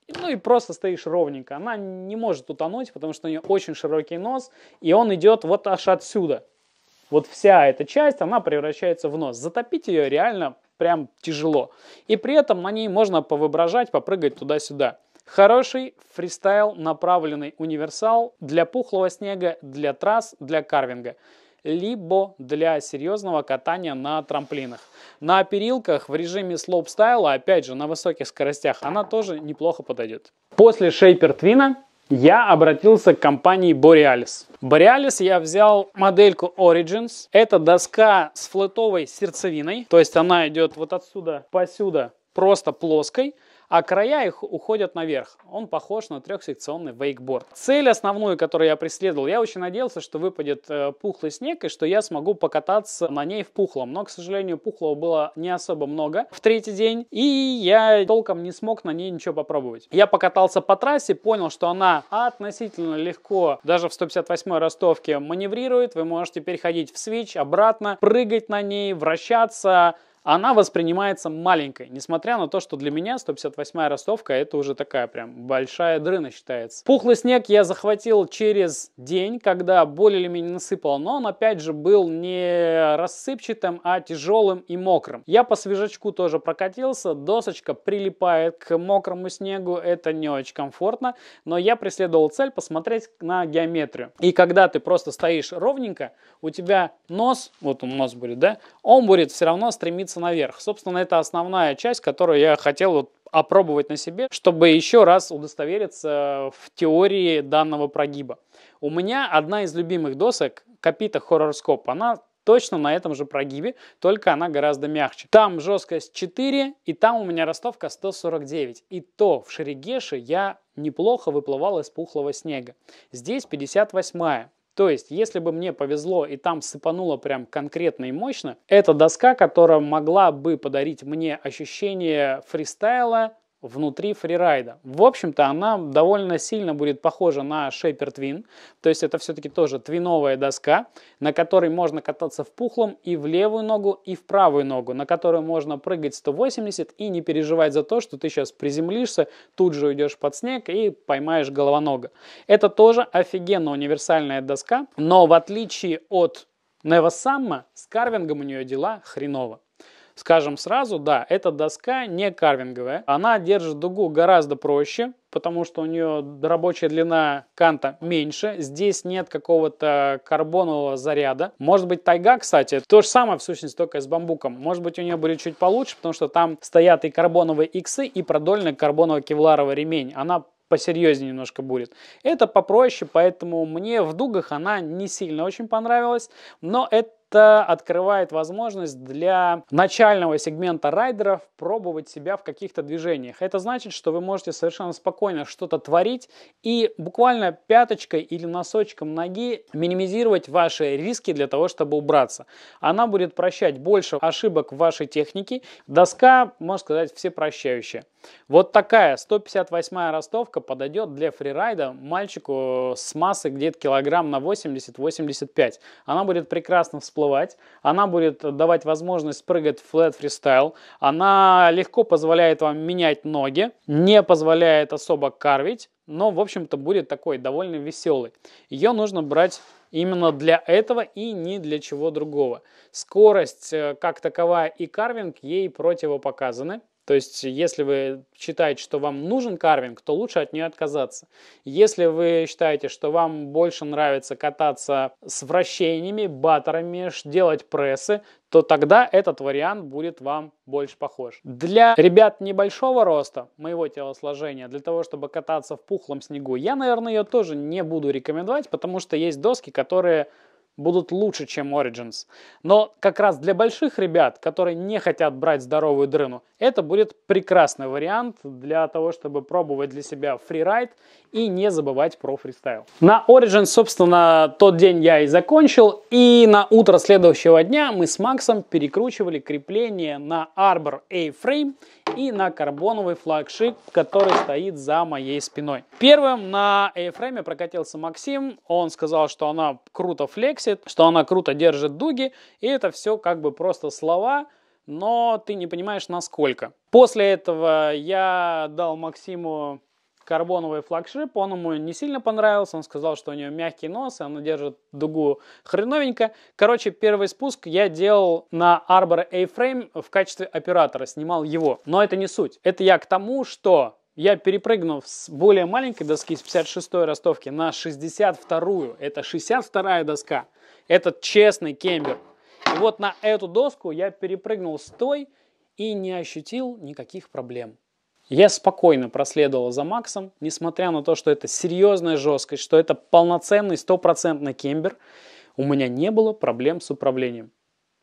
A: ну и просто стоишь ровненько. Она не может утонуть, потому что у нее очень широкий нос, и он идет вот аж отсюда. Вот вся эта часть, она превращается в нос. Затопить ее реально прям тяжело. И при этом на ней можно повоображать, попрыгать туда-сюда. Хороший фристайл, направленный универсал для пухлого снега, для трасс, для карвинга либо для серьезного катания на трамплинах. На перилках в режиме слоупстайла, опять же, на высоких скоростях, она тоже неплохо подойдет. После Shaper Twin я обратился к компании Borealis. Borealis я взял модельку Origins. Это доска с флетовой сердцевиной, то есть она идет вот отсюда посюда просто плоской а края их уходят наверх. Он похож на трехсекционный вейкборд. Цель основную, которую я преследовал, я очень надеялся, что выпадет э, пухлый снег и что я смогу покататься на ней в пухлом. Но, к сожалению, пухлого было не особо много в третий день, и я толком не смог на ней ничего попробовать. Я покатался по трассе, понял, что она относительно легко, даже в 158 ростовке маневрирует. Вы можете переходить в свич, обратно, прыгать на ней, вращаться, она воспринимается маленькой, несмотря на то, что для меня 158 ростовка это уже такая прям большая дрына считается. Пухлый снег я захватил через день, когда более или менее насыпал, но он опять же был не рассыпчатым, а тяжелым и мокрым. Я по свежачку тоже прокатился, досочка прилипает к мокрому снегу, это не очень комфортно, но я преследовал цель посмотреть на геометрию. И когда ты просто стоишь ровненько, у тебя нос, вот он нос будет, да, он будет все равно стремиться наверх. Собственно, это основная часть, которую я хотел вот опробовать на себе, чтобы еще раз удостовериться в теории данного прогиба. У меня одна из любимых досок, Капита Horror она точно на этом же прогибе, только она гораздо мягче. Там жесткость 4, и там у меня ростовка 149. И то в Шерегеше я неплохо выплывал из пухлого снега. Здесь 58 то есть, если бы мне повезло и там сыпануло прям конкретно и мощно, это доска, которая могла бы подарить мне ощущение фристайла, внутри фрирайда. В общем-то, она довольно сильно будет похожа на Shaper Twin, то есть это все-таки тоже твиновая доска, на которой можно кататься в пухлом и в левую ногу, и в правую ногу, на которой можно прыгать 180 и не переживать за то, что ты сейчас приземлишься, тут же уйдешь под снег и поймаешь головонога. Это тоже офигенно универсальная доска, но в отличие от Nevasamma, с карвингом у нее дела хреново. Скажем сразу, да, эта доска не карвинговая. Она держит дугу гораздо проще, потому что у нее рабочая длина канта меньше. Здесь нет какого-то карбонового заряда. Может быть тайга, кстати, то же самое в сущности, только с бамбуком. Может быть у нее будет чуть получше, потому что там стоят и карбоновые иксы, и продольный карбоново-кевларовый ремень. Она посерьезнее немножко будет. Это попроще, поэтому мне в дугах она не сильно очень понравилась, но это это открывает возможность для начального сегмента райдеров пробовать себя в каких-то движениях. Это значит, что вы можете совершенно спокойно что-то творить и буквально пяточкой или носочком ноги минимизировать ваши риски для того, чтобы убраться. Она будет прощать больше ошибок в вашей технике. Доска, можно сказать, все прощающая. Вот такая 158 ростовка подойдет для фрирайда мальчику с массой где-то килограмм на 80-85. Она будет прекрасно всплывать, она будет давать возможность прыгать в флет фристайл, она легко позволяет вам менять ноги, не позволяет особо карвить, но, в общем-то, будет такой довольно веселый. Ее нужно брать именно для этого и ни для чего другого. Скорость э, как таковая и карвинг ей противопоказаны. То есть, если вы считаете, что вам нужен карвинг, то лучше от нее отказаться. Если вы считаете, что вам больше нравится кататься с вращениями, баттерами, делать прессы, то тогда этот вариант будет вам больше похож. Для ребят небольшого роста, моего телосложения, для того, чтобы кататься в пухлом снегу, я, наверное, ее тоже не буду рекомендовать, потому что есть доски, которые будут лучше, чем Origins. Но как раз для больших ребят, которые не хотят брать здоровую дрыну, это будет прекрасный вариант для того, чтобы пробовать для себя фрирайд и не забывать про фристайл. На Origins, собственно, тот день я и закончил. И на утро следующего дня мы с Максом перекручивали крепление на Arbor A-Frame и на карбоновый флагшип, который стоит за моей спиной. Первым на A-Frame прокатился Максим. Он сказал, что она круто флексит, что она круто держит дуги. И это все как бы просто слова, но ты не понимаешь насколько. После этого я дал Максиму карбоновый флагшип, он ему не сильно понравился, он сказал, что у нее мягкий нос, и она держит дугу хреновенько. Короче, первый спуск я делал на Arbor A-Frame в качестве оператора, снимал его. Но это не суть. Это я к тому, что я перепрыгнув с более маленькой доски, с 56-й ростовки, на 62-ю. Это 62-я доска. Это честный кембер. И вот на эту доску я перепрыгнул с той и не ощутил никаких проблем. Я спокойно проследовал за Максом, несмотря на то, что это серьезная жесткость, что это полноценный стопроцентный кембер, у меня не было проблем с управлением.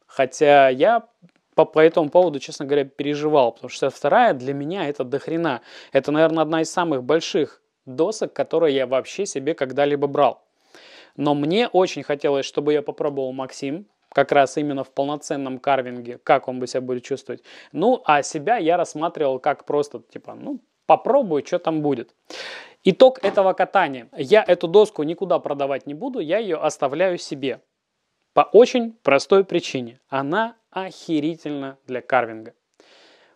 A: Хотя я по, по этому поводу, честно говоря, переживал, потому что 62 для меня это дохрена. Это, наверное, одна из самых больших досок, которые я вообще себе когда-либо брал. Но мне очень хотелось, чтобы я попробовал Максим, как раз именно в полноценном карвинге, как он бы себя будет чувствовать. Ну, а себя я рассматривал как просто, типа, ну, попробую, что там будет. Итог этого катания. Я эту доску никуда продавать не буду, я ее оставляю себе. По очень простой причине. Она охерительна для карвинга.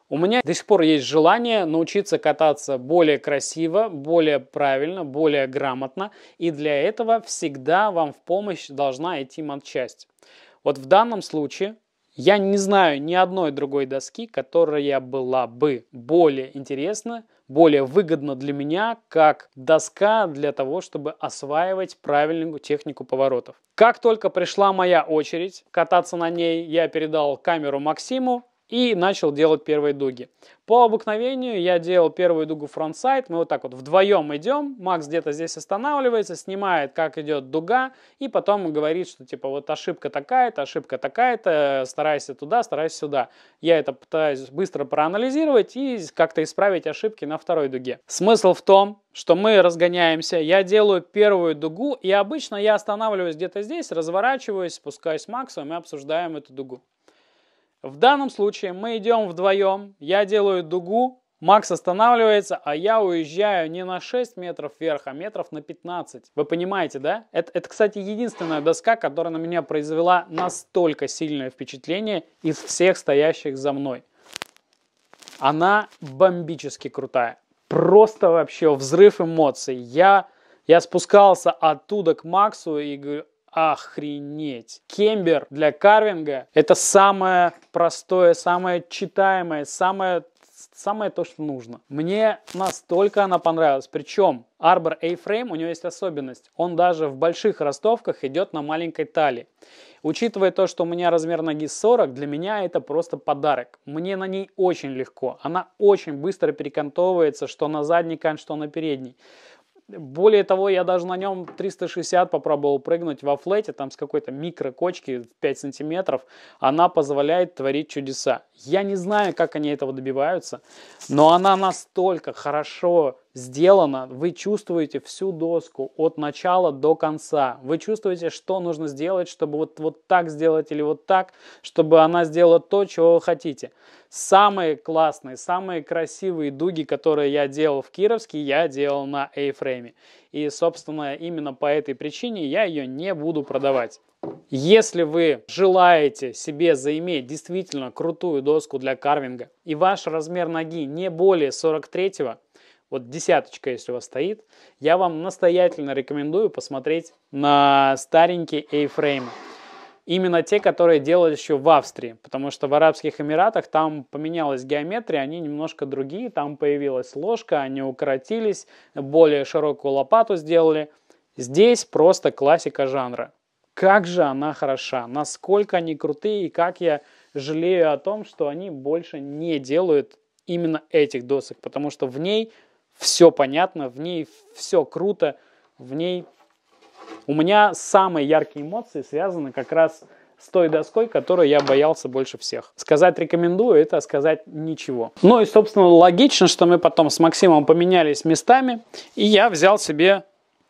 A: У меня до сих пор есть желание научиться кататься более красиво, более правильно, более грамотно. И для этого всегда вам в помощь должна идти матчасть. Вот в данном случае я не знаю ни одной другой доски, которая была бы более интересна, более выгодна для меня, как доска для того, чтобы осваивать правильную технику поворотов. Как только пришла моя очередь кататься на ней, я передал камеру Максиму, и начал делать первые дуги. По обыкновению я делал первую дугу фронтсайд, мы вот так вот вдвоем идем, Макс где-то здесь останавливается, снимает, как идет дуга, и потом говорит, что типа вот ошибка такая-то, ошибка такая-то, старайся туда, старайся сюда. Я это пытаюсь быстро проанализировать и как-то исправить ошибки на второй дуге. Смысл в том, что мы разгоняемся, я делаю первую дугу, и обычно я останавливаюсь где-то здесь, разворачиваюсь, спускаюсь с Максом и обсуждаем эту дугу. В данном случае мы идем вдвоем, я делаю дугу, Макс останавливается, а я уезжаю не на 6 метров вверх, а метров на 15. Вы понимаете, да? Это, это, кстати, единственная доска, которая на меня произвела настолько сильное впечатление из всех стоящих за мной. Она бомбически крутая. Просто вообще взрыв эмоций. Я, я спускался оттуда к Максу и говорю, охренеть. Кембер для карвинга это самое простое, самое читаемое, самое самое то, что нужно. Мне настолько она понравилась. Причем Arbor A-Frame, у него есть особенность. Он даже в больших ростовках идет на маленькой талии. Учитывая то, что у меня размер ноги 40, для меня это просто подарок. Мне на ней очень легко. Она очень быстро перекантовывается, что на задний кант, что на передний. Более того, я даже на нем 360 попробовал прыгнуть во флете, там с какой-то микрокочки в 5 сантиметров. Она позволяет творить чудеса. Я не знаю, как они этого добиваются, но она настолько хорошо сделана, вы чувствуете всю доску от начала до конца. Вы чувствуете, что нужно сделать, чтобы вот, вот так сделать или вот так, чтобы она сделала то, чего вы хотите. Самые классные, самые красивые дуги, которые я делал в Кировске, я делал на A-фрейме. И, собственно, именно по этой причине я ее не буду продавать. Если вы желаете себе заиметь действительно крутую доску для карвинга и ваш размер ноги не более 43 вот десяточка, если у вас стоит, я вам настоятельно рекомендую посмотреть на старенькие A-фреймы. Именно те, которые делались еще в Австрии, потому что в Арабских Эмиратах там поменялась геометрия, они немножко другие, там появилась ложка, они укоротились, более широкую лопату сделали. Здесь просто классика жанра. Как же она хороша, насколько они крутые и как я жалею о том, что они больше не делают именно этих досок, потому что в ней все понятно, в ней все круто, в ней... У меня самые яркие эмоции связаны как раз с той доской, которую я боялся больше всех. Сказать рекомендую, это сказать ничего. Ну и, собственно, логично, что мы потом с Максимом поменялись местами, и я взял себе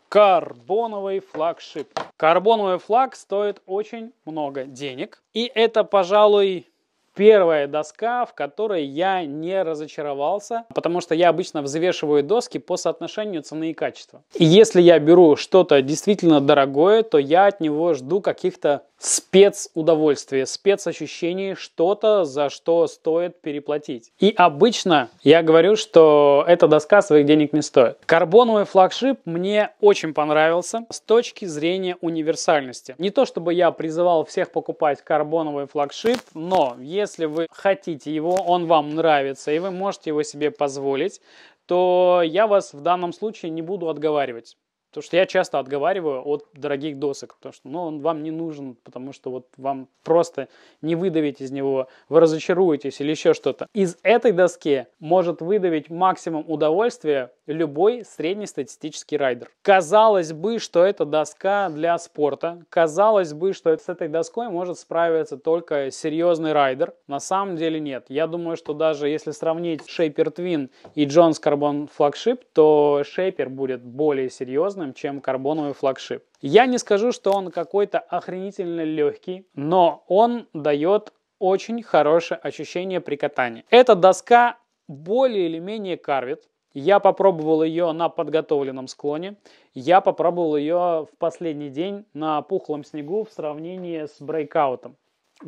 A: карбоновый флагшип. Карбоновый флаг стоит очень много денег, и это, пожалуй, первая доска, в которой я не разочаровался, потому что я обычно взвешиваю доски по соотношению цены и качества. И если я беру что-то действительно дорогое, то я от него жду каких-то спецудовольствия, спецощущений, что-то, за что стоит переплатить. И обычно я говорю, что эта доска своих денег не стоит. Карбоновый флагшип мне очень понравился с точки зрения универсальности. Не то чтобы я призывал всех покупать карбоновый флагшип, но если вы хотите его, он вам нравится и вы можете его себе позволить, то я вас в данном случае не буду отговаривать. Потому что я часто отговариваю от дорогих досок, потому что ну, он вам не нужен, потому что вот вам просто не выдавить из него, вы разочаруетесь или еще что-то. Из этой доски может выдавить максимум удовольствия любой среднестатистический райдер. Казалось бы, что это доска для спорта, казалось бы, что с этой доской может справиться только серьезный райдер. На самом деле нет. Я думаю, что даже если сравнить Shaper Twin и Jones Carbon Flagship, то Shaper будет более серьезным, чем карбоновый Flagship. Я не скажу, что он какой-то охренительно легкий, но он дает очень хорошее ощущение при катании. Эта доска более или менее карвит, Я попробовал ее на подготовленном склоне. Я попробовал ее в последний день на пухлом снегу в сравнении с брейкаутом.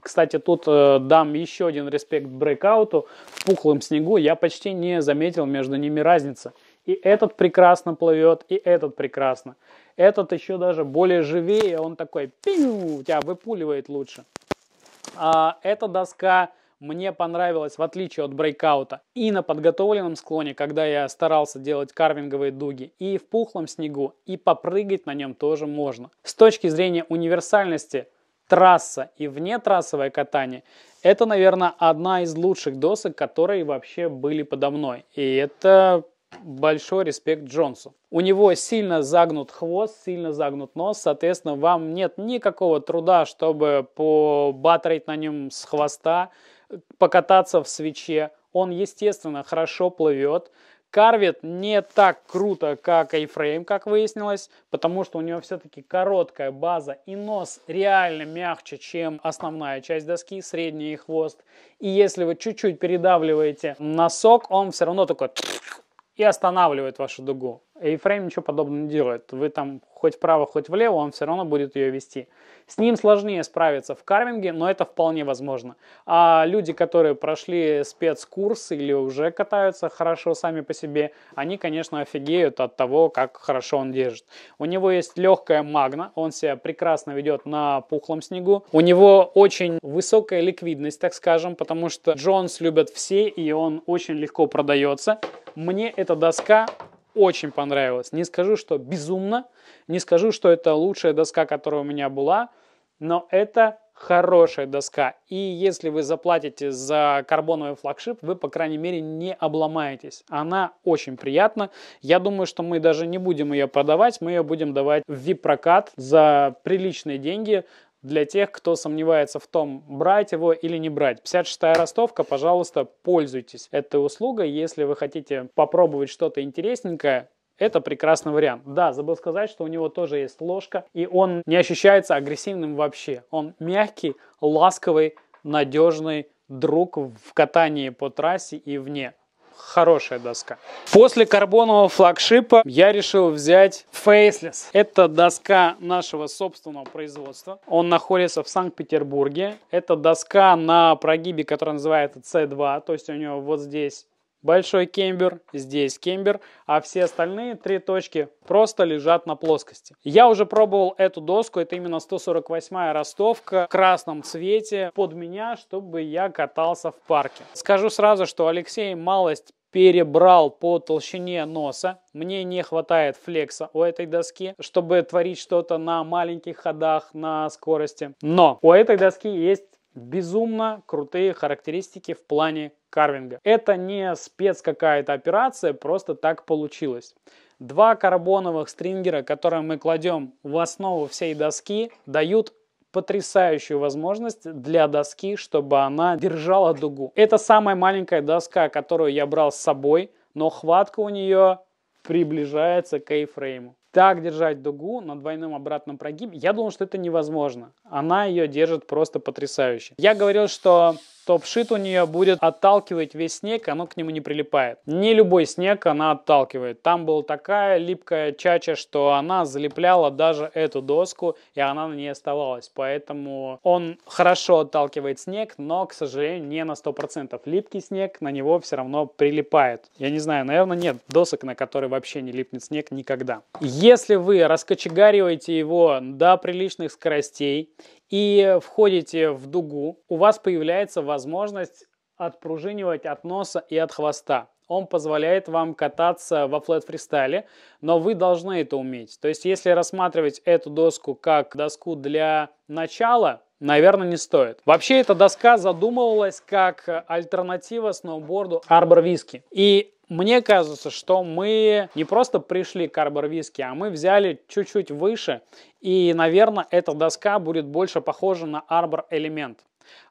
A: Кстати, тут э, дам еще один респект брейкауту. В пухлом снегу я почти не заметил между ними разницы. И этот прекрасно плывет, и этот прекрасно. Этот еще даже более живее, он такой, пиню, тебя выпуливает лучше. А эта доска мне понравилось, в отличие от брейкаута, и на подготовленном склоне, когда я старался делать карвинговые дуги, и в пухлом снегу, и попрыгать на нем тоже можно. С точки зрения универсальности, трасса и внетрассовое катание – это, наверное, одна из лучших досок, которые вообще были подо мной. И это большой респект Джонсу. У него сильно загнут хвост, сильно загнут нос, соответственно, вам нет никакого труда, чтобы побатрить на нем с хвоста, покататься в свече. Он, естественно, хорошо плывет. Карвит не так круто, как A-Frame, как выяснилось, потому что у него все-таки короткая база и нос реально мягче, чем основная часть доски, средний хвост. И если вы чуть-чуть передавливаете носок, он все равно такой и останавливает вашу дугу. A-Frame ничего подобного не делает. Вы там хоть вправо, хоть влево, он все равно будет ее вести. С ним сложнее справиться в карвинге, но это вполне возможно. А люди, которые прошли спецкурс или уже катаются хорошо сами по себе, они, конечно, офигеют от того, как хорошо он держит. У него есть легкая магна, он себя прекрасно ведет на пухлом снегу. У него очень высокая ликвидность, так скажем, потому что Джонс любят все, и он очень легко продается. Мне эта доска очень понравилась. Не скажу, что безумно, не скажу, что это лучшая доска, которая у меня была, но это хорошая доска. И если вы заплатите за карбоновый флагшип, вы, по крайней мере, не обломаетесь. Она очень приятна. Я думаю, что мы даже не будем ее продавать, мы ее будем давать в VIP-прокат за приличные деньги для тех, кто сомневается в том, брать его или не брать. 56-я ростовка, пожалуйста, пользуйтесь этой услугой. Если вы хотите попробовать что-то интересненькое, это прекрасный вариант. Да, забыл сказать, что у него тоже есть ложка, и он не ощущается агрессивным вообще. Он мягкий, ласковый, надежный друг в катании по трассе и вне хорошая доска. После карбонового флагшипа я решил взять Faceless. Это доска нашего собственного производства. Он находится в Санкт-Петербурге. Это доска на прогибе, которая называется C2, то есть у него вот здесь большой кембер, здесь кембер, а все остальные три точки просто лежат на плоскости. Я уже пробовал эту доску, это именно 148 ростовка в красном цвете под меня, чтобы я катался в парке. Скажу сразу, что Алексей малость перебрал по толщине носа. Мне не хватает флекса у этой доски, чтобы творить что-то на маленьких ходах, на скорости. Но у этой доски есть безумно крутые характеристики в плане карвинга. Это не спец какая-то операция, просто так получилось. Два карбоновых стрингера, которые мы кладем в основу всей доски, дают потрясающую возможность для доски, чтобы она держала дугу. Это самая маленькая доска, которую я брал с собой, но хватка у нее приближается к A-фрейму так держать дугу на двойном обратном прогибе, я думал, что это невозможно. Она ее держит просто потрясающе. Я говорил, что топ-шит у нее будет отталкивать весь снег, оно к нему не прилипает. Не любой снег она отталкивает. Там была такая липкая чача, что она залепляла даже эту доску, и она на ней оставалась. Поэтому он хорошо отталкивает снег, но, к сожалению, не на 100%. Липкий снег на него все равно прилипает. Я не знаю, наверное, нет досок, на которые вообще не липнет снег никогда. Если вы раскочегариваете его до приличных скоростей и входите в дугу, у вас появляется возможность отпружинивать от носа и от хвоста. Он позволяет вам кататься во флет фристайле, но вы должны это уметь. То есть, если рассматривать эту доску как доску для начала, наверное, не стоит. Вообще, эта доска задумывалась как альтернатива сноуборду Arbor Whisky. И мне кажется, что мы не просто пришли к Arbor Whisky, а мы взяли чуть-чуть выше, и, наверное, эта доска будет больше похожа на Element.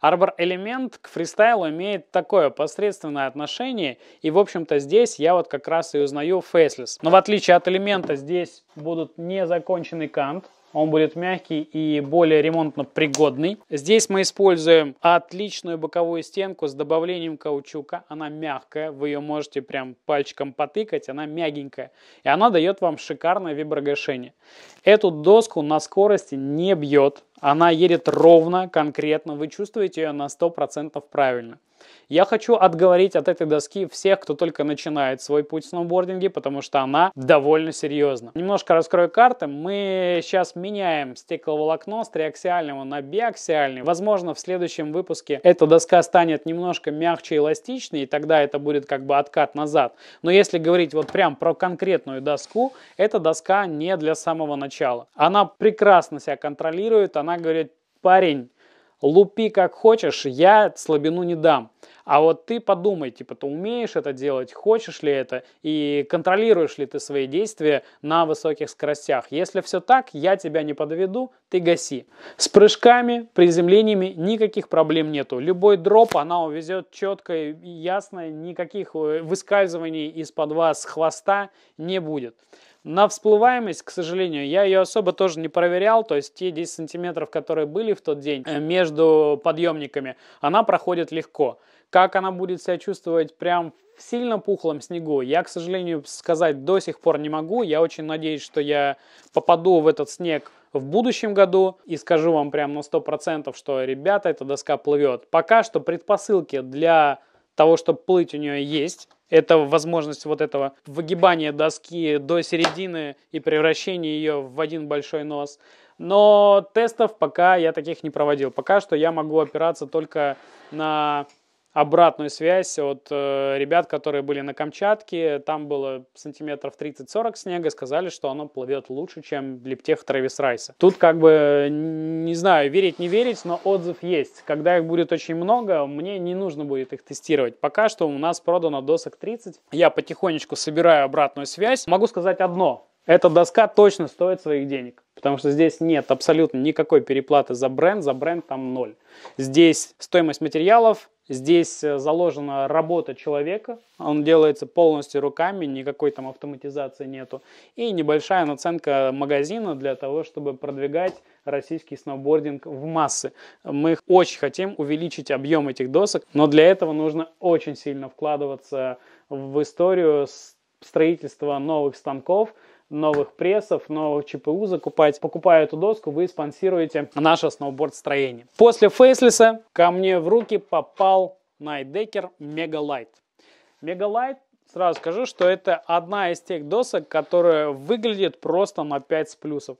A: Arbor Element к фристайлу имеет такое посредственное отношение, и, в общем-то, здесь я вот как раз и узнаю Faceless. Но в отличие от элемента, здесь будут незаконченный кант, он будет мягкий и более ремонтно пригодный. Здесь мы используем отличную боковую стенку с добавлением каучука. Она мягкая, вы ее можете прям пальчиком потыкать, она мягенькая. И она дает вам шикарное виброгашение. Эту доску на скорости не бьет, она едет ровно, конкретно, вы чувствуете ее на 100% правильно. Я хочу отговорить от этой доски всех, кто только начинает свой путь в сноубординге, потому что она довольно серьезна. Немножко раскрою карты. Мы сейчас меняем стекловолокно с триаксиального на биаксиальный. Возможно, в следующем выпуске эта доска станет немножко мягче и эластичнее, и тогда это будет как бы откат назад. Но если говорить вот прям про конкретную доску, эта доска не для самого начала. Она прекрасно себя контролирует, она говорит, парень, лупи как хочешь, я слабину не дам. А вот ты подумай, типа, ты умеешь это делать, хочешь ли это и контролируешь ли ты свои действия на высоких скоростях. Если все так, я тебя не подведу, ты гаси. С прыжками, приземлениями никаких проблем нету. Любой дроп она увезет четко и ясно, никаких э, выскальзываний из-под вас хвоста не будет. На всплываемость, к сожалению, я ее особо тоже не проверял, то есть те 10 сантиметров, которые были в тот день э, между подъемниками, она проходит легко. Как она будет себя чувствовать прям в сильно пухлом снегу, я, к сожалению, сказать до сих пор не могу. Я очень надеюсь, что я попаду в этот снег в будущем году и скажу вам прям на 100%, что, ребята, эта доска плывет. Пока что предпосылки для того, чтобы плыть у нее есть. Это возможность вот этого выгибания доски до середины и превращения ее в один большой нос. Но тестов пока я таких не проводил. Пока что я могу опираться только на обратную связь от э, ребят, которые были на Камчатке. Там было сантиметров 30-40 снега. Сказали, что оно плывет лучше, чем лептех Трэвис Райса. Тут как бы, не знаю, верить не верить, но отзыв есть. Когда их будет очень много, мне не нужно будет их тестировать. Пока что у нас продано досок 30. Я потихонечку собираю обратную связь. Могу сказать одно. Эта доска точно стоит своих денег, потому что здесь нет абсолютно никакой переплаты за бренд, за бренд там ноль. Здесь стоимость материалов, здесь э, заложена работа человека, он делается полностью руками, никакой там автоматизации нету. И небольшая наценка магазина для того, чтобы продвигать российский сноубординг в массы. Мы очень хотим увеличить объем этих досок, но для этого нужно очень сильно вкладываться в историю строительства новых станков, новых прессов, новых ЧПУ закупать. Покупая эту доску, вы спонсируете наше сноуборд-строение. После фейслиса ко мне в руки попал Light. Mega Light Сразу скажу, что это одна из тех досок, которая выглядит просто на 5 с плюсов.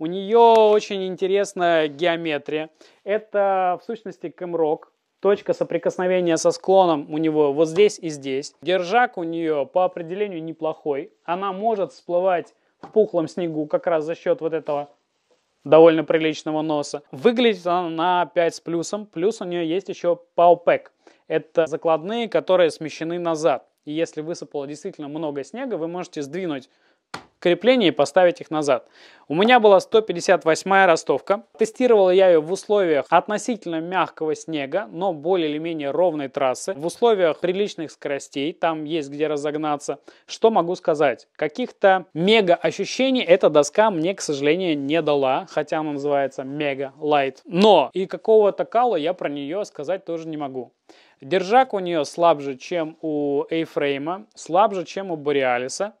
A: У нее очень интересная геометрия. Это в сущности кэмрок, Точка соприкосновения со склоном у него вот здесь и здесь. Держак у нее по определению неплохой. Она может всплывать в пухлом снегу как раз за счет вот этого довольно приличного носа. Выглядит она на 5 с плюсом. Плюс у нее есть еще паупек. Это закладные, которые смещены назад. И если высыпало действительно много снега, вы можете сдвинуть крепления и поставить их назад. У меня была 158 ростовка. Тестировал я ее в условиях относительно мягкого снега, но более или менее ровной трассы. В условиях приличных скоростей, там есть где разогнаться. Что могу сказать? Каких-то мега ощущений эта доска мне, к сожалению, не дала, хотя она называется Mega Light. Но и какого-то кала я про нее сказать тоже не могу. Держак у нее слабже, чем у A-Frame а, слабже, чем у Borealis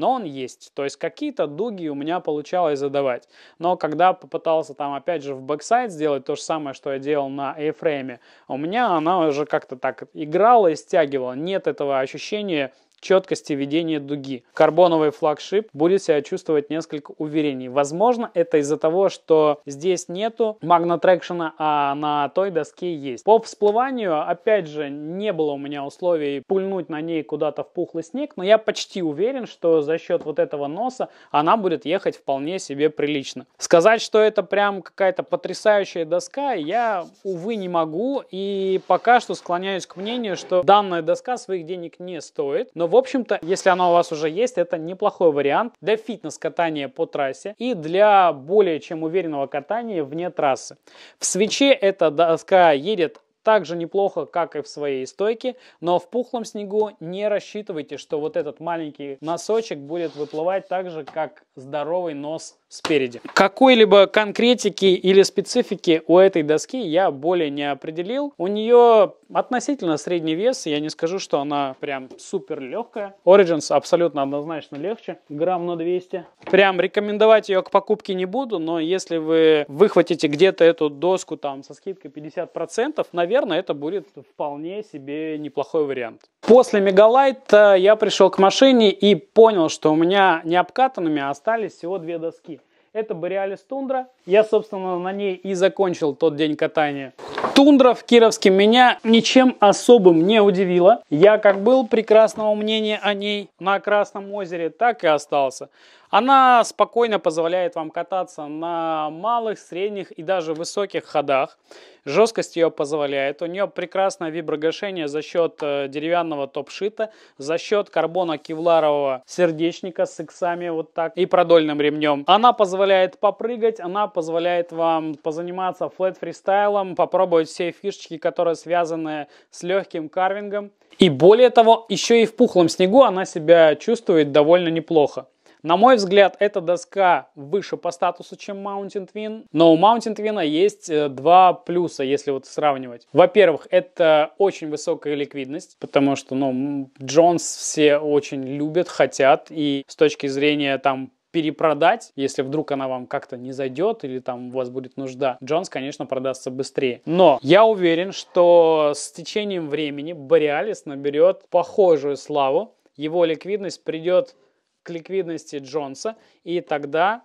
A: но он есть. То есть какие-то дуги у меня получалось задавать. Но когда попытался там опять же в backside сделать то же самое, что я делал на A-Frame е, у меня она уже как-то так играла и стягивала. Нет этого ощущения четкости ведения дуги. Карбоновый флагшип будет себя чувствовать несколько увереннее. Возможно, это из-за того, что здесь нету магнотрекшена, а на той доске есть. По всплыванию, опять же, не было у меня условий пульнуть на ней куда-то в пухлый снег, но я почти уверен, что за счет вот этого носа она будет ехать вполне себе прилично. Сказать, что это прям какая-то потрясающая доска, я, увы, не могу. И пока что склоняюсь к мнению, что данная доска своих денег не стоит, но в общем-то, если она у вас уже есть, это неплохой вариант для фитнес-катания по трассе и для более чем уверенного катания вне трассы. В свече эта доска едет так же неплохо, как и в своей стойке, но в пухлом снегу не рассчитывайте, что вот этот маленький носочек будет выплывать так же, как здоровый нос спереди. Какой-либо конкретики или специфики у этой доски я более не определил. У нее относительно средний вес, я не скажу, что она прям супер легкая. Origins абсолютно однозначно легче, грамм на 200. Прям рекомендовать ее к покупке не буду, но если вы выхватите где-то эту доску там со скидкой 50%, наверное, это будет вполне себе неплохой вариант. После Мегалайта я пришел к машине и понял, что у меня не обкатанными остались всего две доски. Это Borealis Тундра. Я, собственно, на ней и закончил тот день катания. Тундра в Кировске меня ничем особым не удивила. Я как был прекрасного мнения о ней на Красном озере, так и остался. Она спокойно позволяет вам кататься на малых, средних и даже высоких ходах. Жесткость ее позволяет. У нее прекрасное виброгашение за счет э, деревянного топ-шита, за счет карбона кевларового сердечника с иксами вот так и продольным ремнем. Она позволяет попрыгать, она позволяет вам позаниматься флет фристайлом, попробовать все фишечки, которые связаны с легким карвингом. И более того, еще и в пухлом снегу она себя чувствует довольно неплохо. На мой взгляд, эта доска выше по статусу, чем Mountain Twin. Но у Mountain Twin есть э, два плюса, если вот сравнивать. Во-первых, это очень высокая ликвидность, потому что, ну, Джонс все очень любят, хотят. И с точки зрения там перепродать, если вдруг она вам как-то не зайдет или там у вас будет нужда, Джонс, конечно, продастся быстрее. Но я уверен, что с течением времени Бориалис наберет похожую славу, его ликвидность придет к ликвидности Джонса, и тогда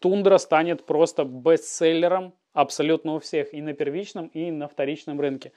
A: Тундра станет просто бестселлером абсолютно у всех и на первичном, и на вторичном рынке.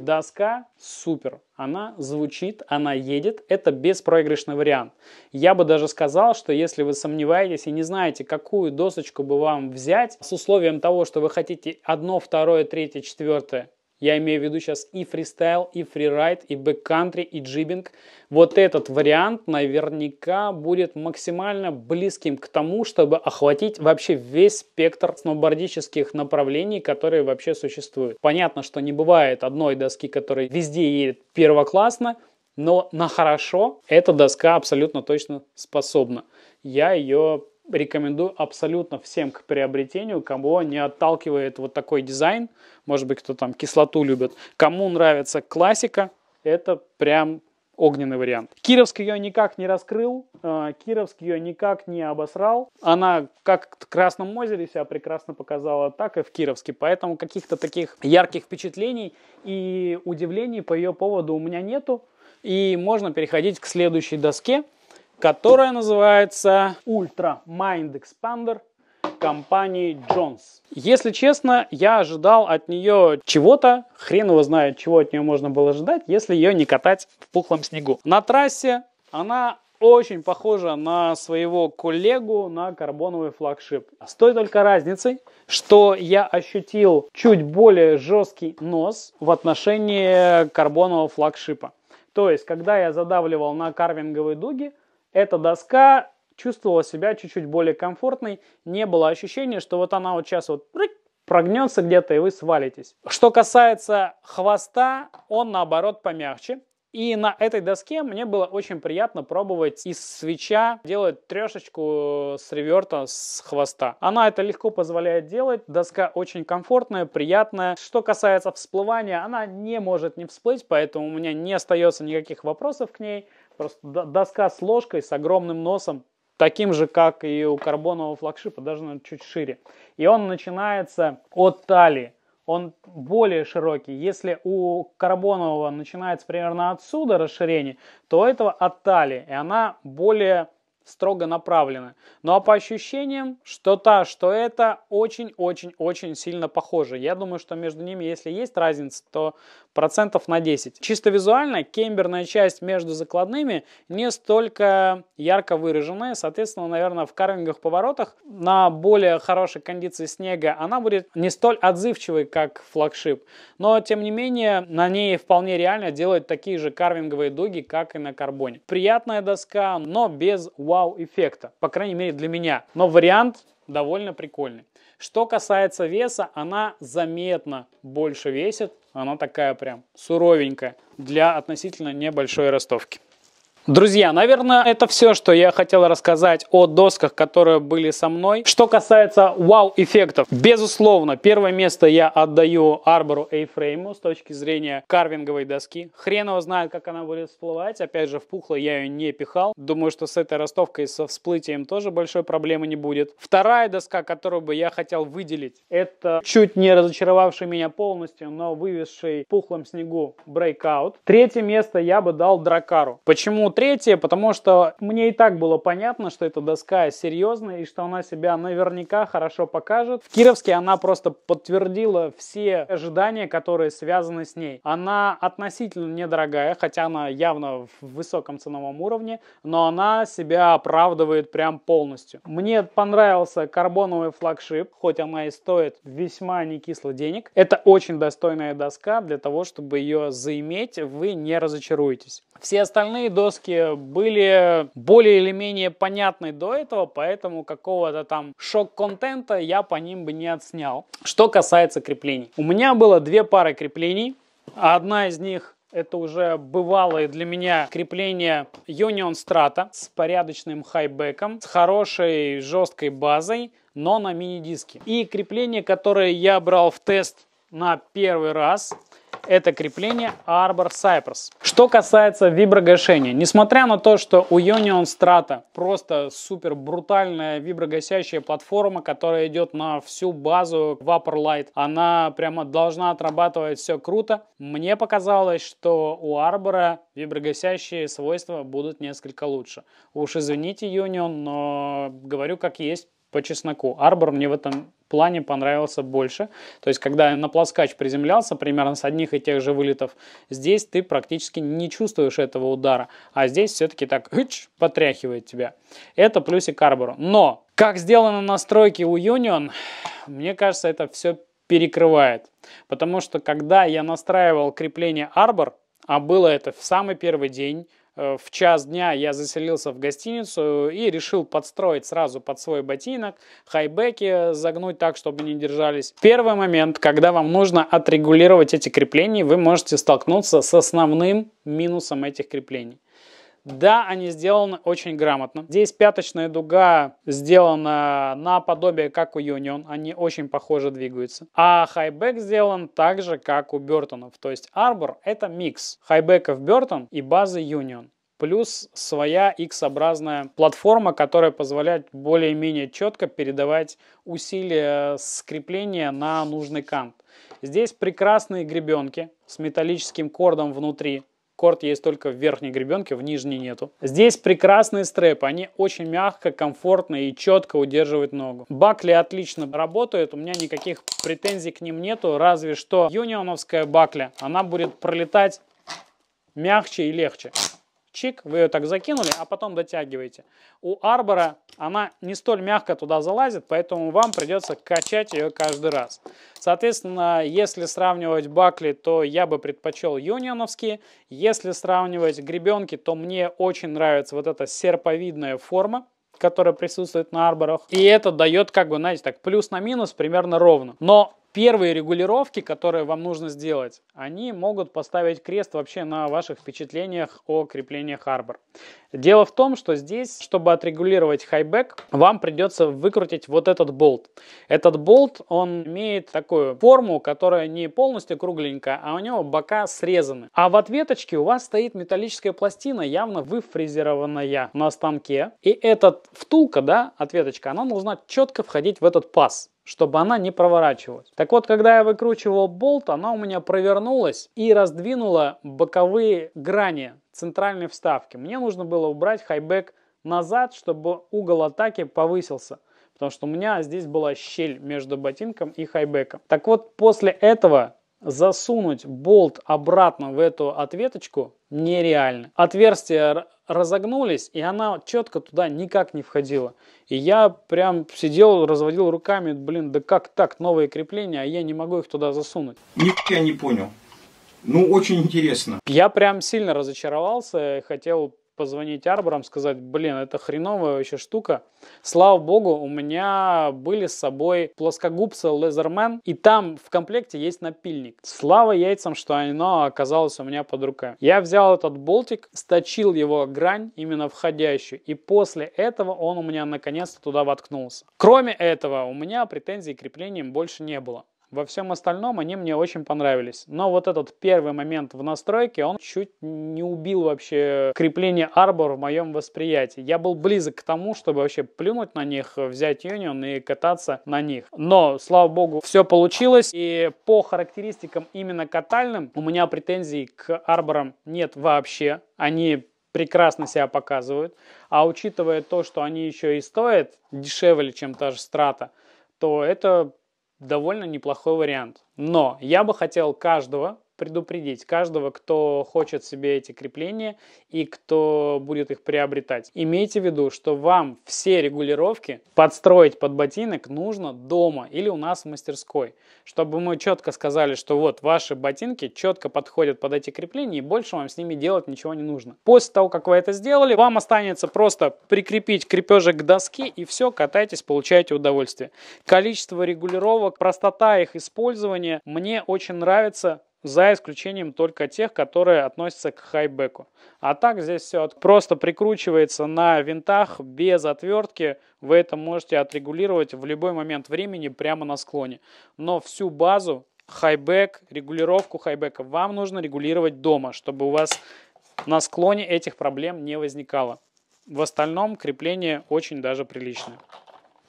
A: Доска супер, она звучит, она едет, это беспроигрышный вариант. Я бы даже сказал, что если вы сомневаетесь и не знаете, какую досочку бы вам взять, с условием того, что вы хотите одно, второе, третье, четвертое, я имею в виду сейчас и фристайл, и фрирайд, и бэккантри, и джибинг. Вот этот вариант наверняка будет максимально близким к тому, чтобы охватить вообще весь спектр сноубордических направлений, которые вообще существуют. Понятно, что не бывает одной доски, которая везде едет первоклассно, но на хорошо эта доска абсолютно точно способна. Я ее рекомендую абсолютно всем к приобретению, кого не отталкивает вот такой дизайн, может быть, кто там кислоту любит. Кому нравится классика, это прям огненный вариант. Кировск ее никак не раскрыл, э, Кировск ее никак не обосрал. Она как в Красном озере себя прекрасно показала, так и в Кировске. Поэтому каких-то таких ярких впечатлений и удивлений по ее поводу у меня нету. И можно переходить к следующей доске которая называется Ultra Mind Expander компании Jones. Если честно, я ожидал от нее чего-то, хрен его знает, чего от нее можно было ожидать, если ее не катать в пухлом снегу. На трассе она очень похожа на своего коллегу на карбоновый флагшип. С той только разницей, что я ощутил чуть более жесткий нос в отношении карбонового флагшипа. То есть, когда я задавливал на карвинговые дуги, эта доска чувствовала себя чуть-чуть более комфортной, не было ощущения, что вот она вот сейчас вот прогнется где-то и вы свалитесь. Что касается хвоста, он наоборот помягче. И на этой доске мне было очень приятно пробовать из свеча делать трешечку с реверта с хвоста. Она это легко позволяет делать. Доска очень комфортная, приятная. Что касается всплывания, она не может не всплыть, поэтому у меня не остается никаких вопросов к ней. Просто доска с ложкой, с огромным носом, таким же, как и у карбонового флагшипа, даже наверное, чуть шире. И он начинается от талии. Он более широкий. Если у карбонового начинается примерно отсюда расширение, то у этого от талии. И она более строго направлены. Ну а по ощущениям, что та, что это, очень-очень-очень сильно похоже. Я думаю, что между ними, если есть разница, то процентов на 10. Чисто визуально кемберная часть между закладными не столько ярко выраженная. Соответственно, наверное, в карвингах поворотах на более хорошей кондиции снега она будет не столь отзывчивой, как флагшип. Но, тем не менее, на ней вполне реально делать такие же карвинговые дуги, как и на карбоне. Приятная доска, но без вау-эффекта. По крайней мере, для меня. Но вариант довольно прикольный. Что касается веса, она заметно больше весит, она такая прям суровенькая для относительно небольшой ростовки. Друзья, наверное, это все, что я хотел рассказать о досках, которые были со мной. Что касается вау-эффектов, безусловно, первое место я отдаю Арбору A-Frame с точки зрения карвинговой доски. Хрен его знает, как она будет всплывать. Опять же, в пухло я ее не пихал. Думаю, что с этой ростовкой, со всплытием тоже большой проблемы не будет. Вторая доска, которую бы я хотел выделить, это чуть не разочаровавший меня полностью, но вывесший в пухлом снегу Breakout. Третье место я бы дал Дракару. Почему третье, потому что мне и так было понятно, что эта доска серьезная и что она себя наверняка хорошо покажет. В Кировске она просто подтвердила все ожидания, которые связаны с ней. Она относительно недорогая, хотя она явно в высоком ценовом уровне, но она себя оправдывает прям полностью. Мне понравился карбоновый флагшип, хоть она и стоит весьма не кисло денег. Это очень достойная доска для того, чтобы ее заиметь, вы не разочаруетесь. Все остальные доски были более или менее понятны до этого, поэтому какого-то там шок-контента я по ним бы не отснял. Что касается креплений. У меня было две пары креплений. Одна из них это уже бывалое для меня крепление Union Strata с порядочным хайбеком, с хорошей жесткой базой, но на мини-диске. И крепление, которое я брал в тест на первый раз, это крепление Arbor Cypress. Что касается виброгашения, несмотря на то, что у Union Strata просто супер брутальная виброгасящая платформа, которая идет на всю базу Vapor Light, она прямо должна отрабатывать все круто. Мне показалось, что у Arbor виброгасящие свойства будут несколько лучше. Уж извините, Union, но говорю как есть по чесноку. Arbor мне в этом плане понравился больше. То есть, когда на плоскач приземлялся примерно с одних и тех же вылетов, здесь ты практически не чувствуешь этого удара, а здесь все-таки так хыч, потряхивает тебя. Это плюсик Арбору. Но, как сделаны настройки у Union, мне кажется, это все перекрывает. Потому что, когда я настраивал крепление Arbor, а было это в самый первый день, в час дня я заселился в гостиницу и решил подстроить сразу под свой ботинок, хайбеки загнуть так, чтобы не держались. Первый момент, когда вам нужно отрегулировать эти крепления, вы можете столкнуться с основным минусом этих креплений. Да, они сделаны очень грамотно. Здесь пяточная дуга сделана наподобие, как у Union. Они очень похоже двигаются. А хайбек сделан так же, как у Бертонов. То есть Arbor это микс хайбеков Бертон и базы Union плюс своя X-образная платформа, которая позволяет более-менее четко передавать усилия скрепления на нужный кант. Здесь прекрасные гребенки с металлическим кордом внутри, Корд есть только в верхней гребенке, в нижней нету. Здесь прекрасные стрэпы, они очень мягко, комфортно и четко удерживают ногу. Бакли отлично работают, у меня никаких претензий к ним нету, разве что юнионовская бакля, она будет пролетать мягче и легче чик, вы ее так закинули, а потом дотягиваете. У Арбора она не столь мягко туда залазит, поэтому вам придется качать ее каждый раз. Соответственно, если сравнивать бакли, то я бы предпочел юнионовские. Если сравнивать гребенки, то мне очень нравится вот эта серповидная форма которая присутствует на арборах. И это дает, как бы, знаете, так, плюс на минус примерно ровно. Но первые регулировки, которые вам нужно сделать, они могут поставить крест вообще на ваших впечатлениях о креплениях Harbor. Дело в том, что здесь, чтобы отрегулировать хайбек, вам придется выкрутить вот этот болт. Этот болт, он имеет такую форму, которая не полностью кругленькая, а у него бока срезаны. А в ответочке у вас стоит металлическая пластина, явно выфрезерованная на станке. И эта втулка, да, ответочка, она должна четко входить в этот паз чтобы она не проворачивалась. Так вот, когда я выкручивал болт, она у меня провернулась и раздвинула боковые грани центральной вставки. Мне нужно было убрать хайбек назад, чтобы угол атаки повысился. Потому что у меня здесь была щель между ботинком и хайбеком. Так вот, после этого засунуть болт обратно в эту ответочку нереально. Отверстия разогнулись, и она четко туда никак не входила. И я прям сидел, разводил руками, блин, да как так, новые крепления, а я не могу их туда засунуть.
C: Никак я не понял. Ну, очень интересно.
A: Я прям сильно разочаровался, хотел позвонить Арборам, сказать, блин, это хреновая вообще штука. Слава богу, у меня были с собой плоскогубцы Leatherman, и там в комплекте есть напильник. Слава яйцам, что оно оказалось у меня под рукой. Я взял этот болтик, сточил его грань, именно входящую, и после этого он у меня наконец-то туда воткнулся. Кроме этого, у меня претензий к креплениям больше не было. Во всем остальном они мне очень понравились. Но вот этот первый момент в настройке, он чуть не убил вообще крепление Arbor в моем восприятии. Я был близок к тому, чтобы вообще плюнуть на них, взять Union и кататься на них. Но, слава богу, все получилось. И по характеристикам именно катальным у меня претензий к Арборам нет вообще. Они прекрасно себя показывают. А учитывая то, что они еще и стоят дешевле, чем та же страта, то это довольно неплохой вариант. Но я бы хотел каждого предупредить каждого, кто хочет себе эти крепления и кто будет их приобретать. Имейте в виду, что вам все регулировки подстроить под ботинок нужно дома или у нас в мастерской, чтобы мы четко сказали, что вот ваши ботинки четко подходят под эти крепления и больше вам с ними делать ничего не нужно. После того, как вы это сделали, вам останется просто прикрепить крепежек к доске и все, катайтесь, получайте удовольствие. Количество регулировок, простота их использования мне очень нравится за исключением только тех, которые относятся к хайбеку. А так здесь все просто прикручивается на винтах без отвертки. Вы это можете отрегулировать в любой момент времени прямо на склоне. Но всю базу, хайбек, регулировку хайбека вам нужно регулировать дома, чтобы у вас на склоне этих проблем не возникало. В остальном крепление очень даже приличное.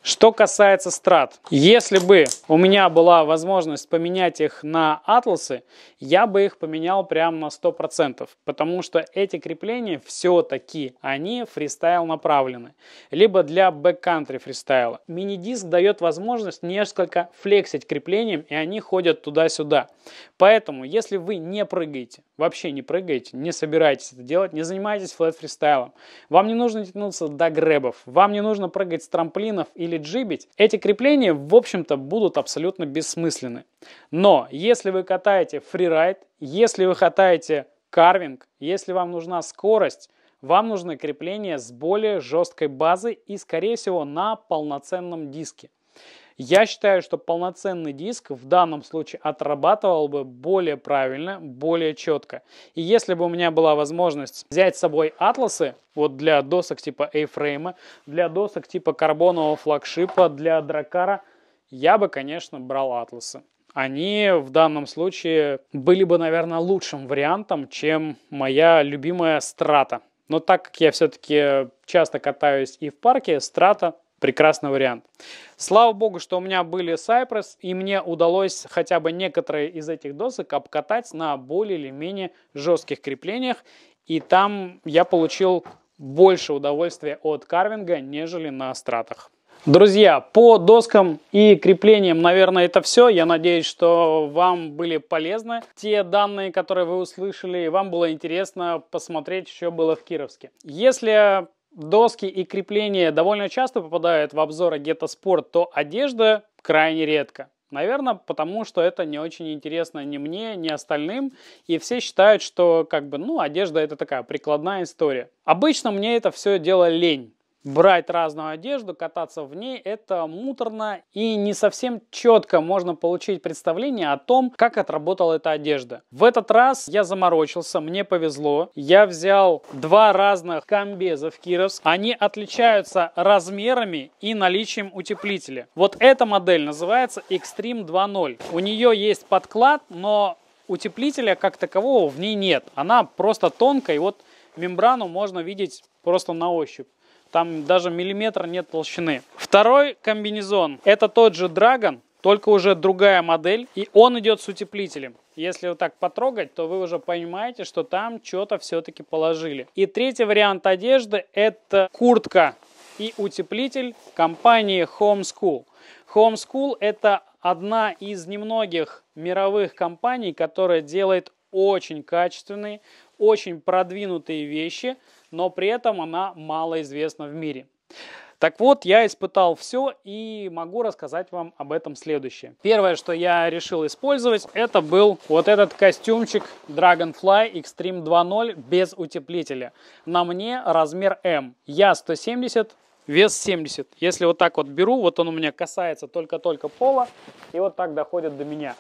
A: Что касается страт, если бы у меня была возможность поменять их на атласы, я бы их поменял прямо на 100%, потому что эти крепления все-таки, они фристайл направлены, либо для бэккантри фристайла. Мини-диск дает возможность несколько флексить креплением, и они ходят туда-сюда. Поэтому, если вы не прыгаете, вообще не прыгаете, не собираетесь это делать, не занимаетесь флэт фристайлом, вам не нужно тянуться до гребов, вам не нужно прыгать с трамплинов или или джибить, эти крепления, в общем-то, будут абсолютно бессмысленны. Но если вы катаете фрирайд, если вы катаете карвинг, если вам нужна скорость, вам нужны крепления с более жесткой базой и, скорее всего, на полноценном диске. Я считаю, что полноценный диск в данном случае отрабатывал бы более правильно, более четко. И если бы у меня была возможность взять с собой атласы, вот для досок типа A-фрейма, для досок типа карбонового флагшипа, для дракара, я бы, конечно, брал атласы. Они в данном случае были бы, наверное, лучшим вариантом, чем моя любимая страта. Но так как я все-таки часто катаюсь и в парке, страта прекрасный вариант. Слава богу, что у меня были Cypress, и мне удалось хотя бы некоторые из этих досок обкатать на более или менее жестких креплениях, и там я получил больше удовольствия от карвинга, нежели на стратах. Друзья, по доскам и креплениям, наверное, это все. Я надеюсь, что вам были полезны те данные, которые вы услышали, и вам было интересно посмотреть, что было в Кировске. Если доски и крепления довольно часто попадают в обзоры Geta Sport, то одежда крайне редко. Наверное, потому что это не очень интересно ни мне, ни остальным, и все считают, что как бы, ну, одежда это такая прикладная история. Обычно мне это все дело лень брать разную одежду, кататься в ней, это муторно и не совсем четко можно получить представление о том, как отработала эта одежда. В этот раз я заморочился, мне повезло. Я взял два разных комбезов Кировск. Они отличаются размерами и наличием утеплителя. Вот эта модель называется Extreme 2.0. У нее есть подклад, но утеплителя как такового в ней нет. Она просто тонкая, и вот мембрану можно видеть просто на ощупь. Там даже миллиметра нет толщины. Второй комбинезон. Это тот же Dragon, только уже другая модель. И он идет с утеплителем. Если вот так потрогать, то вы уже понимаете, что там что-то все-таки положили. И третий вариант одежды это куртка и утеплитель компании Homeschool. Homeschool это одна из немногих мировых компаний, которая делает очень качественные, очень продвинутые вещи, но при этом она мало известна в мире. Так вот, я испытал все и могу рассказать вам об этом следующее. Первое, что я решил использовать, это был вот этот костюмчик Dragonfly Extreme 2.0 без утеплителя. На мне размер М. Я 170, вес 70. Если вот так вот беру, вот он у меня касается только-только пола и вот так доходит до меня.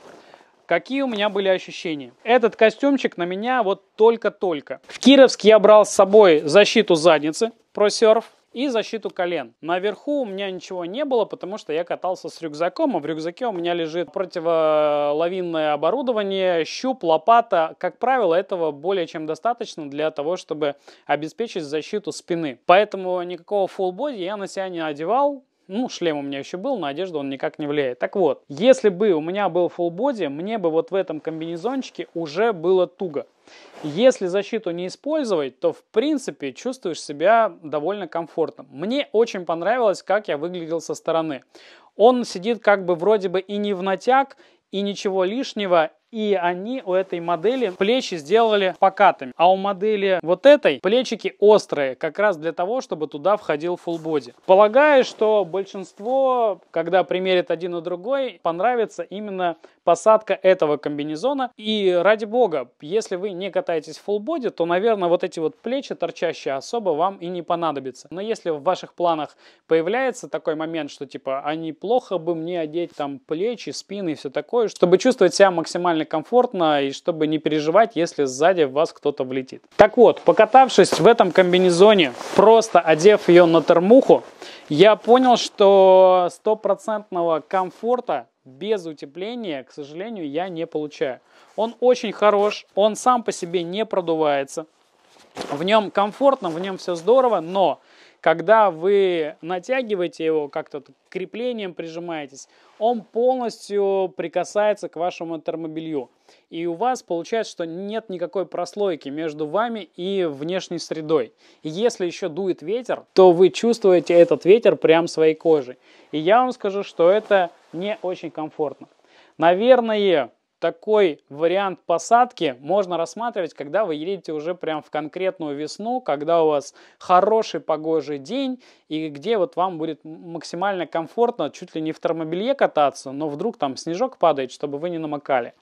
A: Какие у меня были ощущения? Этот костюмчик на меня вот только-только. В Кировске я брал с собой защиту задницы, ProSurf, и защиту колен. Наверху у меня ничего не было, потому что я катался с рюкзаком, а в рюкзаке у меня лежит противолавинное оборудование, щуп, лопата. Как правило, этого более чем достаточно для того, чтобы обеспечить защиту спины. Поэтому никакого full body я на себя не одевал, ну, шлем у меня еще был, на одежду он никак не влияет. Так вот, если бы у меня был full body, мне бы вот в этом комбинезончике уже было туго. Если защиту не использовать, то в принципе чувствуешь себя довольно комфортно. Мне очень понравилось, как я выглядел со стороны. Он сидит как бы вроде бы и не в натяг, и ничего лишнего, и они у этой модели плечи сделали покатыми. А у модели вот этой плечики острые, как раз для того, чтобы туда входил full body. Полагаю, что большинство, когда примерит один и другой, понравится именно посадка этого комбинезона. И ради бога, если вы не катаетесь full body, то, наверное, вот эти вот плечи торчащие особо вам и не понадобятся. Но если в ваших планах появляется такой момент, что типа, а неплохо бы мне одеть там плечи, спины и все такое, чтобы чувствовать себя максимально максимально комфортно и чтобы не переживать, если сзади в вас кто-то влетит. Так вот, покатавшись в этом комбинезоне, просто одев ее на термуху, я понял, что стопроцентного комфорта без утепления, к сожалению, я не получаю. Он очень хорош, он сам по себе не продувается. В нем комфортно, в нем все здорово, но когда вы натягиваете его, как-то креплением прижимаетесь, он полностью прикасается к вашему термобелью. И у вас получается, что нет никакой прослойки между вами и внешней средой. И если еще дует ветер, то вы чувствуете этот ветер прямо своей кожей. И я вам скажу, что это не очень комфортно. Наверное, такой вариант посадки можно рассматривать, когда вы едете уже прям в конкретную весну, когда у вас хороший погожий день и где вот вам будет максимально комфортно чуть ли не в термобелье кататься, но вдруг там снежок падает, чтобы вы не намокали.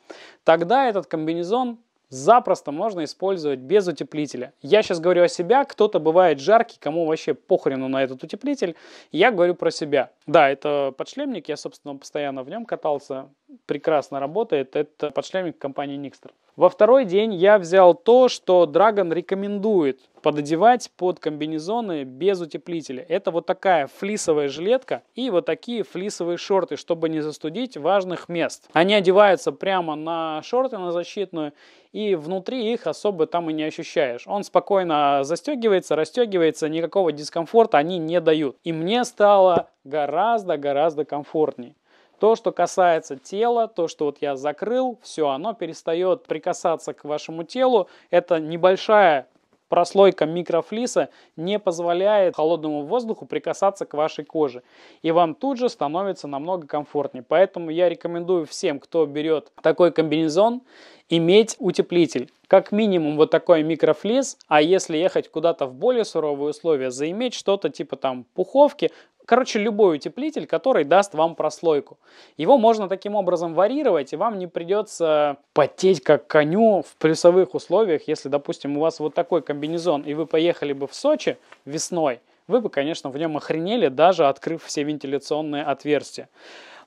A: Тогда этот комбинезон запросто можно использовать без утеплителя. Я сейчас говорю о себя, кто-то бывает жаркий, кому вообще похрену на этот утеплитель. Я говорю про себя. Да, это подшлемник, я, собственно, постоянно в нем катался, прекрасно работает. Это подшлемник компании Nixter. Во второй день я взял то, что Dragon рекомендует пододевать под комбинезоны без утеплителя. Это вот такая флисовая жилетка и вот такие флисовые шорты, чтобы не застудить важных мест. Они одеваются прямо на шорты, на защитную, и внутри их особо там и не ощущаешь. Он спокойно застегивается, расстегивается, никакого дискомфорта они не дают. И мне стало гораздо-гораздо комфортнее. То, что касается тела, то, что вот я закрыл, все, оно перестает прикасаться к вашему телу. Это небольшая прослойка микрофлиса не позволяет холодному воздуху прикасаться к вашей коже. И вам тут же становится намного комфортнее. Поэтому я рекомендую всем, кто берет такой комбинезон, иметь утеплитель. Как минимум вот такой микрофлис, а если ехать куда-то в более суровые условия, заиметь что-то типа там пуховки, Короче, любой утеплитель, который даст вам прослойку. Его можно таким образом варьировать, и вам не придется потеть как коню в плюсовых условиях. Если, допустим, у вас вот такой комбинезон, и вы поехали бы в Сочи весной, вы бы, конечно, в нем охренели, даже открыв все вентиляционные отверстия.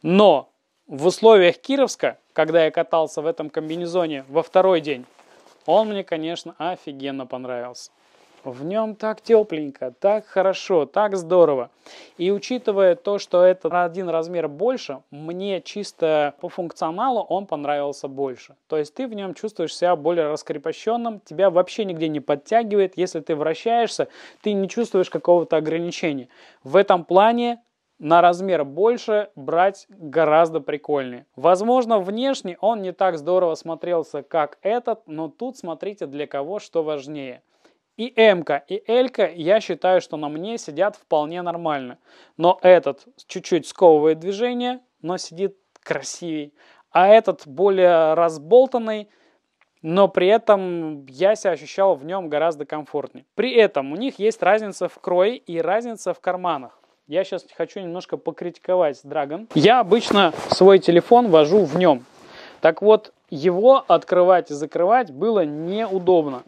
A: Но в условиях Кировска, когда я катался в этом комбинезоне во второй день, он мне, конечно, офигенно понравился. В нем так тепленько, так хорошо, так здорово. И учитывая то, что это на один размер больше, мне чисто по функционалу он понравился больше. То есть ты в нем чувствуешь себя более раскрепощенным, тебя вообще нигде не подтягивает. Если ты вращаешься, ты не чувствуешь какого-то ограничения. В этом плане на размер больше брать гораздо прикольнее. Возможно, внешне он не так здорово смотрелся, как этот, но тут смотрите для кого что важнее – и М и Л я считаю, что на мне сидят вполне нормально. Но этот чуть-чуть сковывает движение, но сидит красивей. А этот более разболтанный, но при этом я себя ощущал в нем гораздо комфортнее. При этом у них есть разница в крое и разница в карманах. я сейчас хочу немножко покритиковать Dragon. Я обычно свой телефон вожу в нем. Так вот, его открывать и закрывать было неудобно.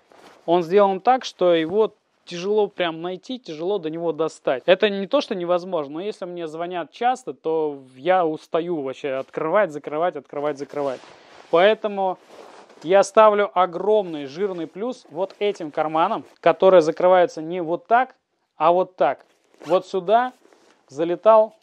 A: Он сделан так, что его тяжело прям найти, тяжело до него достать. Это не то, что невозможно, но если мне звонят часто, то я устаю вообще открывать, закрывать, открывать, закрывать. Поэтому я ставлю огромный жирный плюс вот этим карманам, которые закрываются не вот так, а вот так. Вот сюда залетал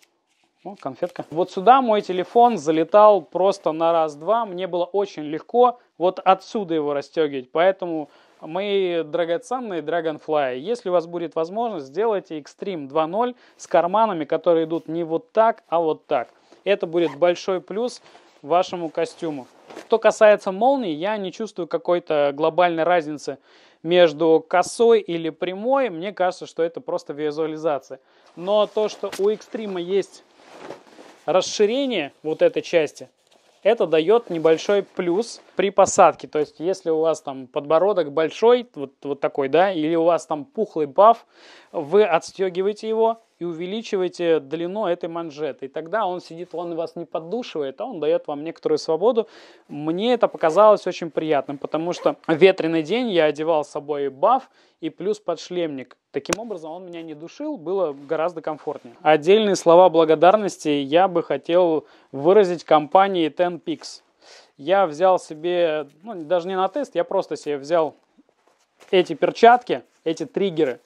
A: о, конфетка. Вот сюда мой телефон залетал просто на раз-два. Мне было очень легко вот отсюда его расстегивать. Поэтому мои драгоценные Dragonfly, если у вас будет возможность, сделайте Extreme 2.0 с карманами, которые идут не вот так, а вот так. Это будет большой плюс вашему костюму. Что касается молнии, я не чувствую какой-то глобальной разницы между косой или прямой. Мне кажется, что это просто визуализация. Но то, что у Extreme есть расширение вот этой части, это дает небольшой плюс при посадке. То есть, если у вас там подбородок большой, вот, вот такой, да, или у вас там пухлый баф, вы отстегиваете его и увеличиваете длину этой манжеты. И тогда он сидит, он вас не поддушивает, а он дает вам некоторую свободу. Мне это показалось очень приятным, потому что в ветреный день я одевал с собой баф и плюс подшлемник. Таким образом, он меня не душил, было гораздо комфортнее. Отдельные слова благодарности я бы хотел выразить компании TenPix. Я взял себе, ну, даже не на тест, я просто себе взял эти перчатки, эти триггеры,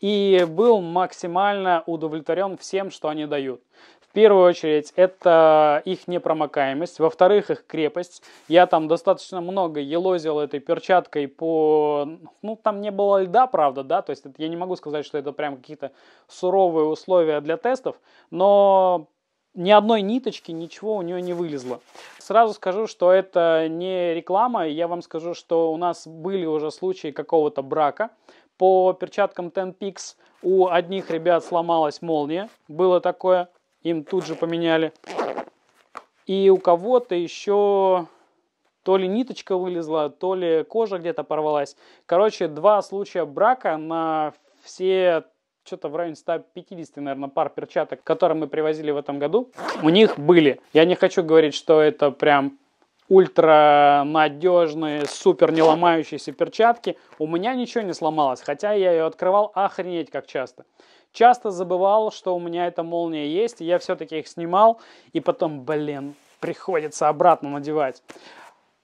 A: и был максимально удовлетворен всем, что они дают. В первую очередь, это их непромокаемость. Во-вторых, их крепость. Я там достаточно много елозил этой перчаткой по... Ну, там не было льда, правда, да, то есть я не могу сказать, что это прям какие-то суровые условия для тестов, но ни одной ниточки, ничего у нее не вылезло. Сразу скажу, что это не реклама, я вам скажу, что у нас были уже случаи какого-то брака по перчаткам Ten Pix. У одних ребят сломалась молния, было такое им тут же поменяли. И у кого-то еще то ли ниточка вылезла, то ли кожа где-то порвалась. Короче, два случая брака на все что-то в районе 150, наверное, пар перчаток, которые мы привозили в этом году, у них были. Я не хочу говорить, что это прям ультра надежные, супер не ломающиеся перчатки. У меня ничего не сломалось, хотя я ее открывал охренеть как часто. Часто забывал, что у меня эта молния есть, и я все-таки их снимал, и потом, блин, приходится обратно надевать.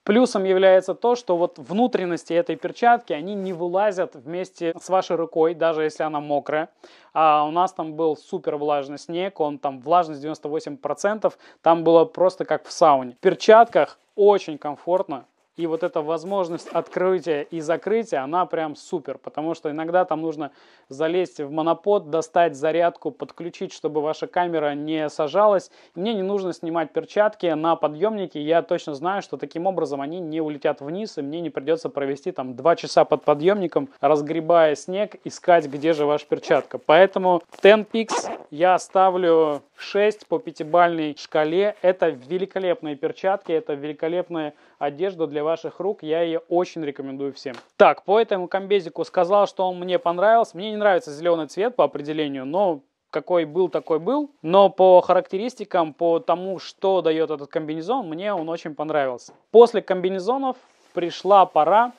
A: Плюсом является то, что вот внутренности этой перчатки, они не вылазят вместе с вашей рукой, даже если она мокрая. А у нас там был супер влажный снег, он там влажность 98%, там было просто как в сауне. В перчатках очень комфортно, и вот эта возможность открытия и закрытия, она прям супер, потому что иногда там нужно залезть в монопод, достать зарядку, подключить, чтобы ваша камера не сажалась. Мне не нужно снимать перчатки на подъемнике, я точно знаю, что таким образом они не улетят вниз, и мне не придется провести там 2 часа под подъемником, разгребая снег, искать, где же ваша перчатка. Поэтому Tenpix я ставлю 6 по пятибальной шкале. Это великолепные перчатки, это великолепная одежда для ваших рук. Я ее очень рекомендую всем. Так, по этому комбезику сказал, что он мне понравился. Мне не нравится зеленый цвет по определению, но какой был, такой был. Но по характеристикам, по тому, что дает этот комбинезон, мне он очень понравился. После комбинезонов пришла пора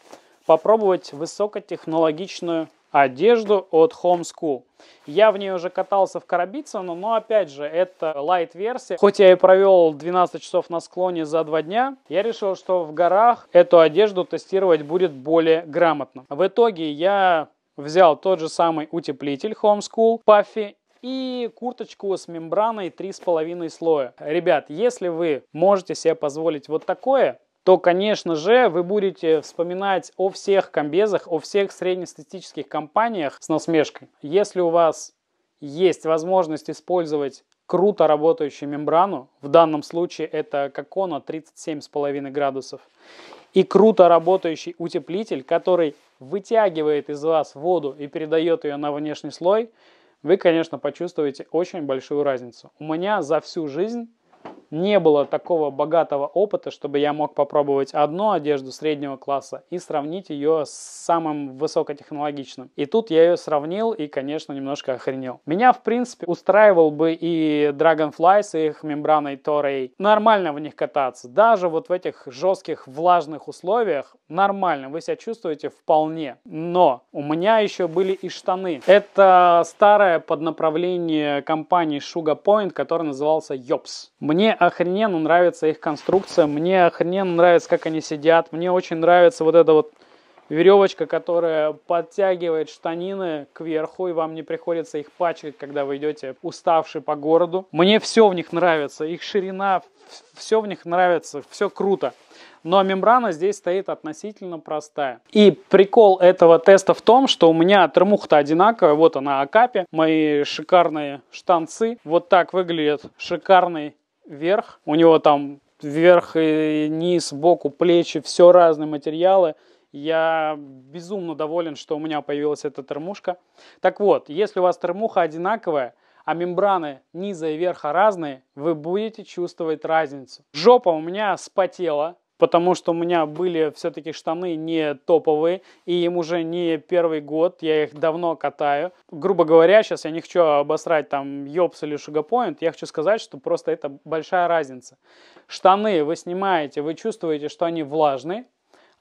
A: попробовать высокотехнологичную одежду от Home School. Я в ней уже катался в Карабицыно, но опять же, это лайт-версия. Хоть я и провел 12 часов на склоне за два дня, я решил, что в горах эту одежду тестировать будет более грамотно. В итоге я взял тот же самый утеплитель Home School Puffy и курточку с мембраной 3,5 слоя. Ребят, если вы можете себе позволить вот такое, то, конечно же, вы будете вспоминать о всех комбезах, о всех среднестатистических компаниях с насмешкой. Если у вас есть возможность использовать круто работающую мембрану, в данном случае это Кокона 37,5 градусов, и круто работающий утеплитель, который вытягивает из вас воду и передает ее на внешний слой, вы, конечно, почувствуете очень большую разницу. У меня за всю жизнь не было такого богатого опыта, чтобы я мог попробовать одну одежду среднего класса и сравнить ее с самым высокотехнологичным. И тут я ее сравнил и, конечно, немножко охренел. Меня, в принципе, устраивал бы и Dragonfly с их мембраной Торей. Нормально в них кататься. Даже вот в этих жестких влажных условиях нормально. Вы себя чувствуете вполне. Но у меня еще были и штаны. Это старое поднаправление компании Sugar Point, который назывался Yops. Мне охрененно нравится их конструкция, мне охрененно нравится, как они сидят, мне очень нравится вот это вот веревочка, которая подтягивает штанины кверху, и вам не приходится их пачкать, когда вы идете уставший по городу. Мне все в них нравится, их ширина, все в них нравится, все круто. Но мембрана здесь стоит относительно простая. И прикол этого теста в том, что у меня термуха-то одинаковая. Вот она Акапи, мои шикарные штанцы. Вот так выглядит шикарный верх. У него там вверх и низ, сбоку, плечи, все разные материалы. Я безумно доволен, что у меня появилась эта термушка. Так вот, если у вас термуха одинаковая, а мембраны низа и верха разные, вы будете чувствовать разницу. Жопа у меня спотела, потому что у меня были все-таки штаны не топовые, и им уже не первый год, я их давно катаю. Грубо говоря, сейчас я не хочу обосрать там Йопс или Шугапоинт, я хочу сказать, что просто это большая разница. Штаны вы снимаете, вы чувствуете, что они влажные,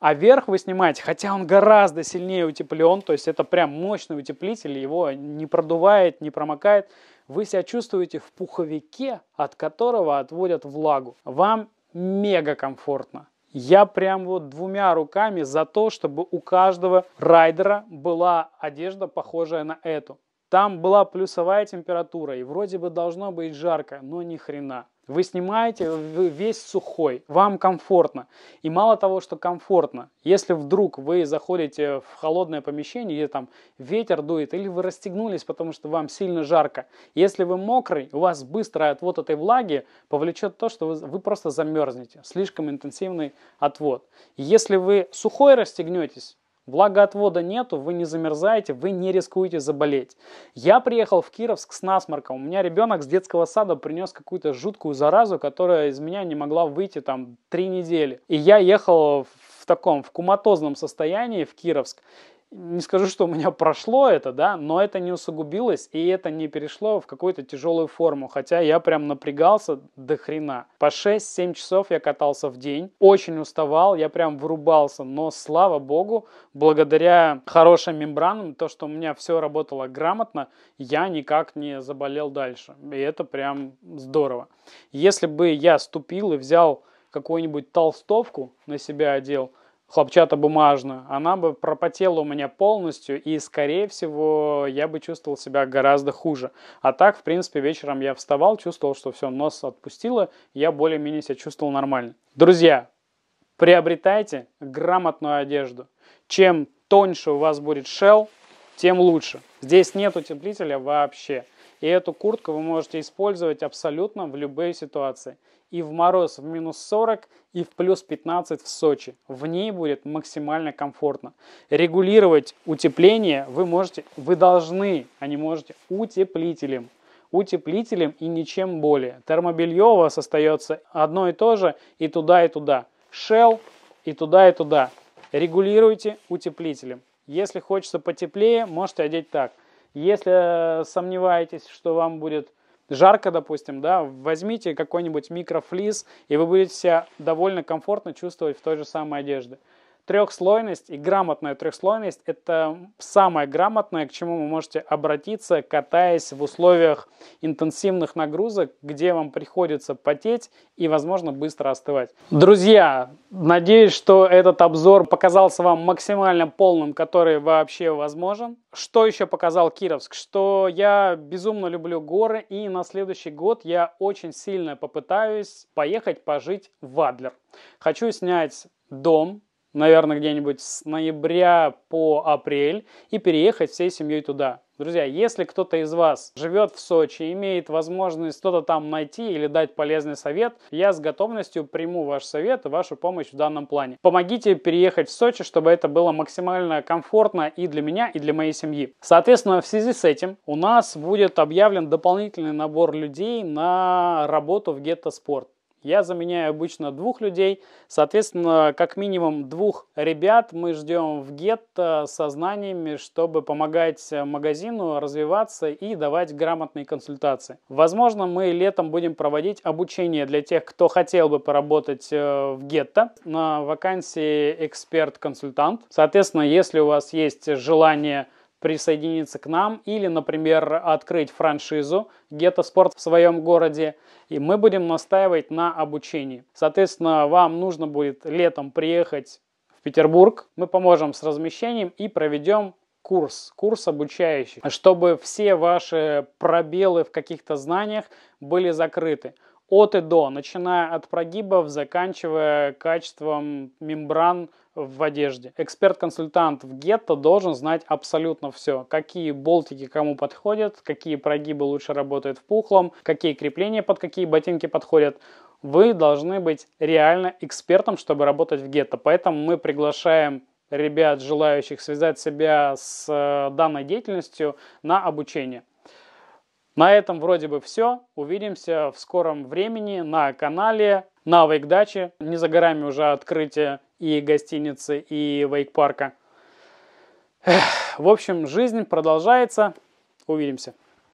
A: а верх вы снимаете, хотя он гораздо сильнее утеплен, то есть это прям мощный утеплитель, его не продувает, не промокает. Вы себя чувствуете в пуховике, от которого отводят влагу. Вам мега комфортно. Я прям вот двумя руками за то, чтобы у каждого райдера была одежда, похожая на эту. Там была плюсовая температура, и вроде бы должно быть жарко, но ни хрена. Вы снимаете весь сухой, вам комфортно. И мало того, что комфортно, если вдруг вы заходите в холодное помещение, где там ветер дует, или вы расстегнулись, потому что вам сильно жарко, если вы мокрый, у вас быстрый отвод этой влаги повлечет то, что вы, вы просто замерзнете. Слишком интенсивный отвод. Если вы сухой расстегнетесь, Влагоотвода нету, вы не замерзаете, вы не рискуете заболеть. Я приехал в Кировск с насморком. У меня ребенок с детского сада принес какую-то жуткую заразу, которая из меня не могла выйти там три недели. И я ехал в таком, в куматозном состоянии в Кировск не скажу, что у меня прошло это, да, но это не усугубилось, и это не перешло в какую-то тяжелую форму, хотя я прям напрягался до хрена. По 6-7 часов я катался в день, очень уставал, я прям вырубался, но слава богу, благодаря хорошим мембранам, то, что у меня все работало грамотно, я никак не заболел дальше, и это прям здорово. Если бы я ступил и взял какую-нибудь толстовку на себя одел – хлопчатобумажную, она бы пропотела у меня полностью, и, скорее всего, я бы чувствовал себя гораздо хуже. А так, в принципе, вечером я вставал, чувствовал, что все, нос отпустило, я более-менее себя чувствовал нормально. Друзья, приобретайте грамотную одежду. Чем тоньше у вас будет шел, тем лучше. Здесь нет утеплителя вообще. И эту куртку вы можете использовать абсолютно в любой ситуации и в мороз в минус 40, и в плюс 15 в Сочи. В ней будет максимально комфортно. Регулировать утепление вы можете, вы должны, а не можете, утеплителем. Утеплителем и ничем более. Термобелье у вас остается одно и то же и туда, и туда. Shell и туда, и туда. Регулируйте утеплителем. Если хочется потеплее, можете одеть так. Если сомневаетесь, что вам будет жарко, допустим, да, возьмите какой-нибудь микрофлис, и вы будете себя довольно комфортно чувствовать в той же самой одежде. Трехслойность и грамотная трехслойность – это самое грамотное, к чему вы можете обратиться, катаясь в условиях интенсивных нагрузок, где вам приходится потеть и, возможно, быстро остывать. Друзья, надеюсь, что этот обзор показался вам максимально полным, который вообще возможен. Что еще показал Кировск? Что я безумно люблю горы, и на следующий год я очень сильно попытаюсь поехать пожить в Адлер. Хочу снять дом наверное, где-нибудь с ноября по апрель и переехать всей семьей туда. Друзья, если кто-то из вас живет в Сочи, имеет возможность что-то там найти или дать полезный совет, я с готовностью приму ваш совет и вашу помощь в данном плане. Помогите переехать в Сочи, чтобы это было максимально комфортно и для меня, и для моей семьи. Соответственно, в связи с этим у нас будет объявлен дополнительный набор людей на работу в Гетто Спорт. Я заменяю обычно двух людей. Соответственно, как минимум двух ребят мы ждем в гетто со знаниями, чтобы помогать магазину развиваться и давать грамотные консультации. Возможно, мы летом будем проводить обучение для тех, кто хотел бы поработать э, в гетто на вакансии эксперт-консультант. Соответственно, если у вас есть желание присоединиться к нам или, например, открыть франшизу Гетто Спорт в своем городе, и мы будем настаивать на обучении. Соответственно, вам нужно будет летом приехать в Петербург, мы поможем с размещением и проведем курс, курс обучающий, чтобы все ваши пробелы в каких-то знаниях были закрыты от и до, начиная от прогибов, заканчивая качеством мембран в одежде. Эксперт-консультант в гетто должен знать абсолютно все. Какие болтики кому подходят, какие прогибы лучше работают в пухлом, какие крепления под какие ботинки подходят. Вы должны быть реально экспертом, чтобы работать в гетто. Поэтому мы приглашаем ребят, желающих связать себя с э, данной деятельностью на обучение. На этом вроде бы все. Увидимся в скором времени на канале на Вейкдаче. Не за горами уже открытие и гостиницы, и вейк-парка. В общем, жизнь продолжается. Увидимся.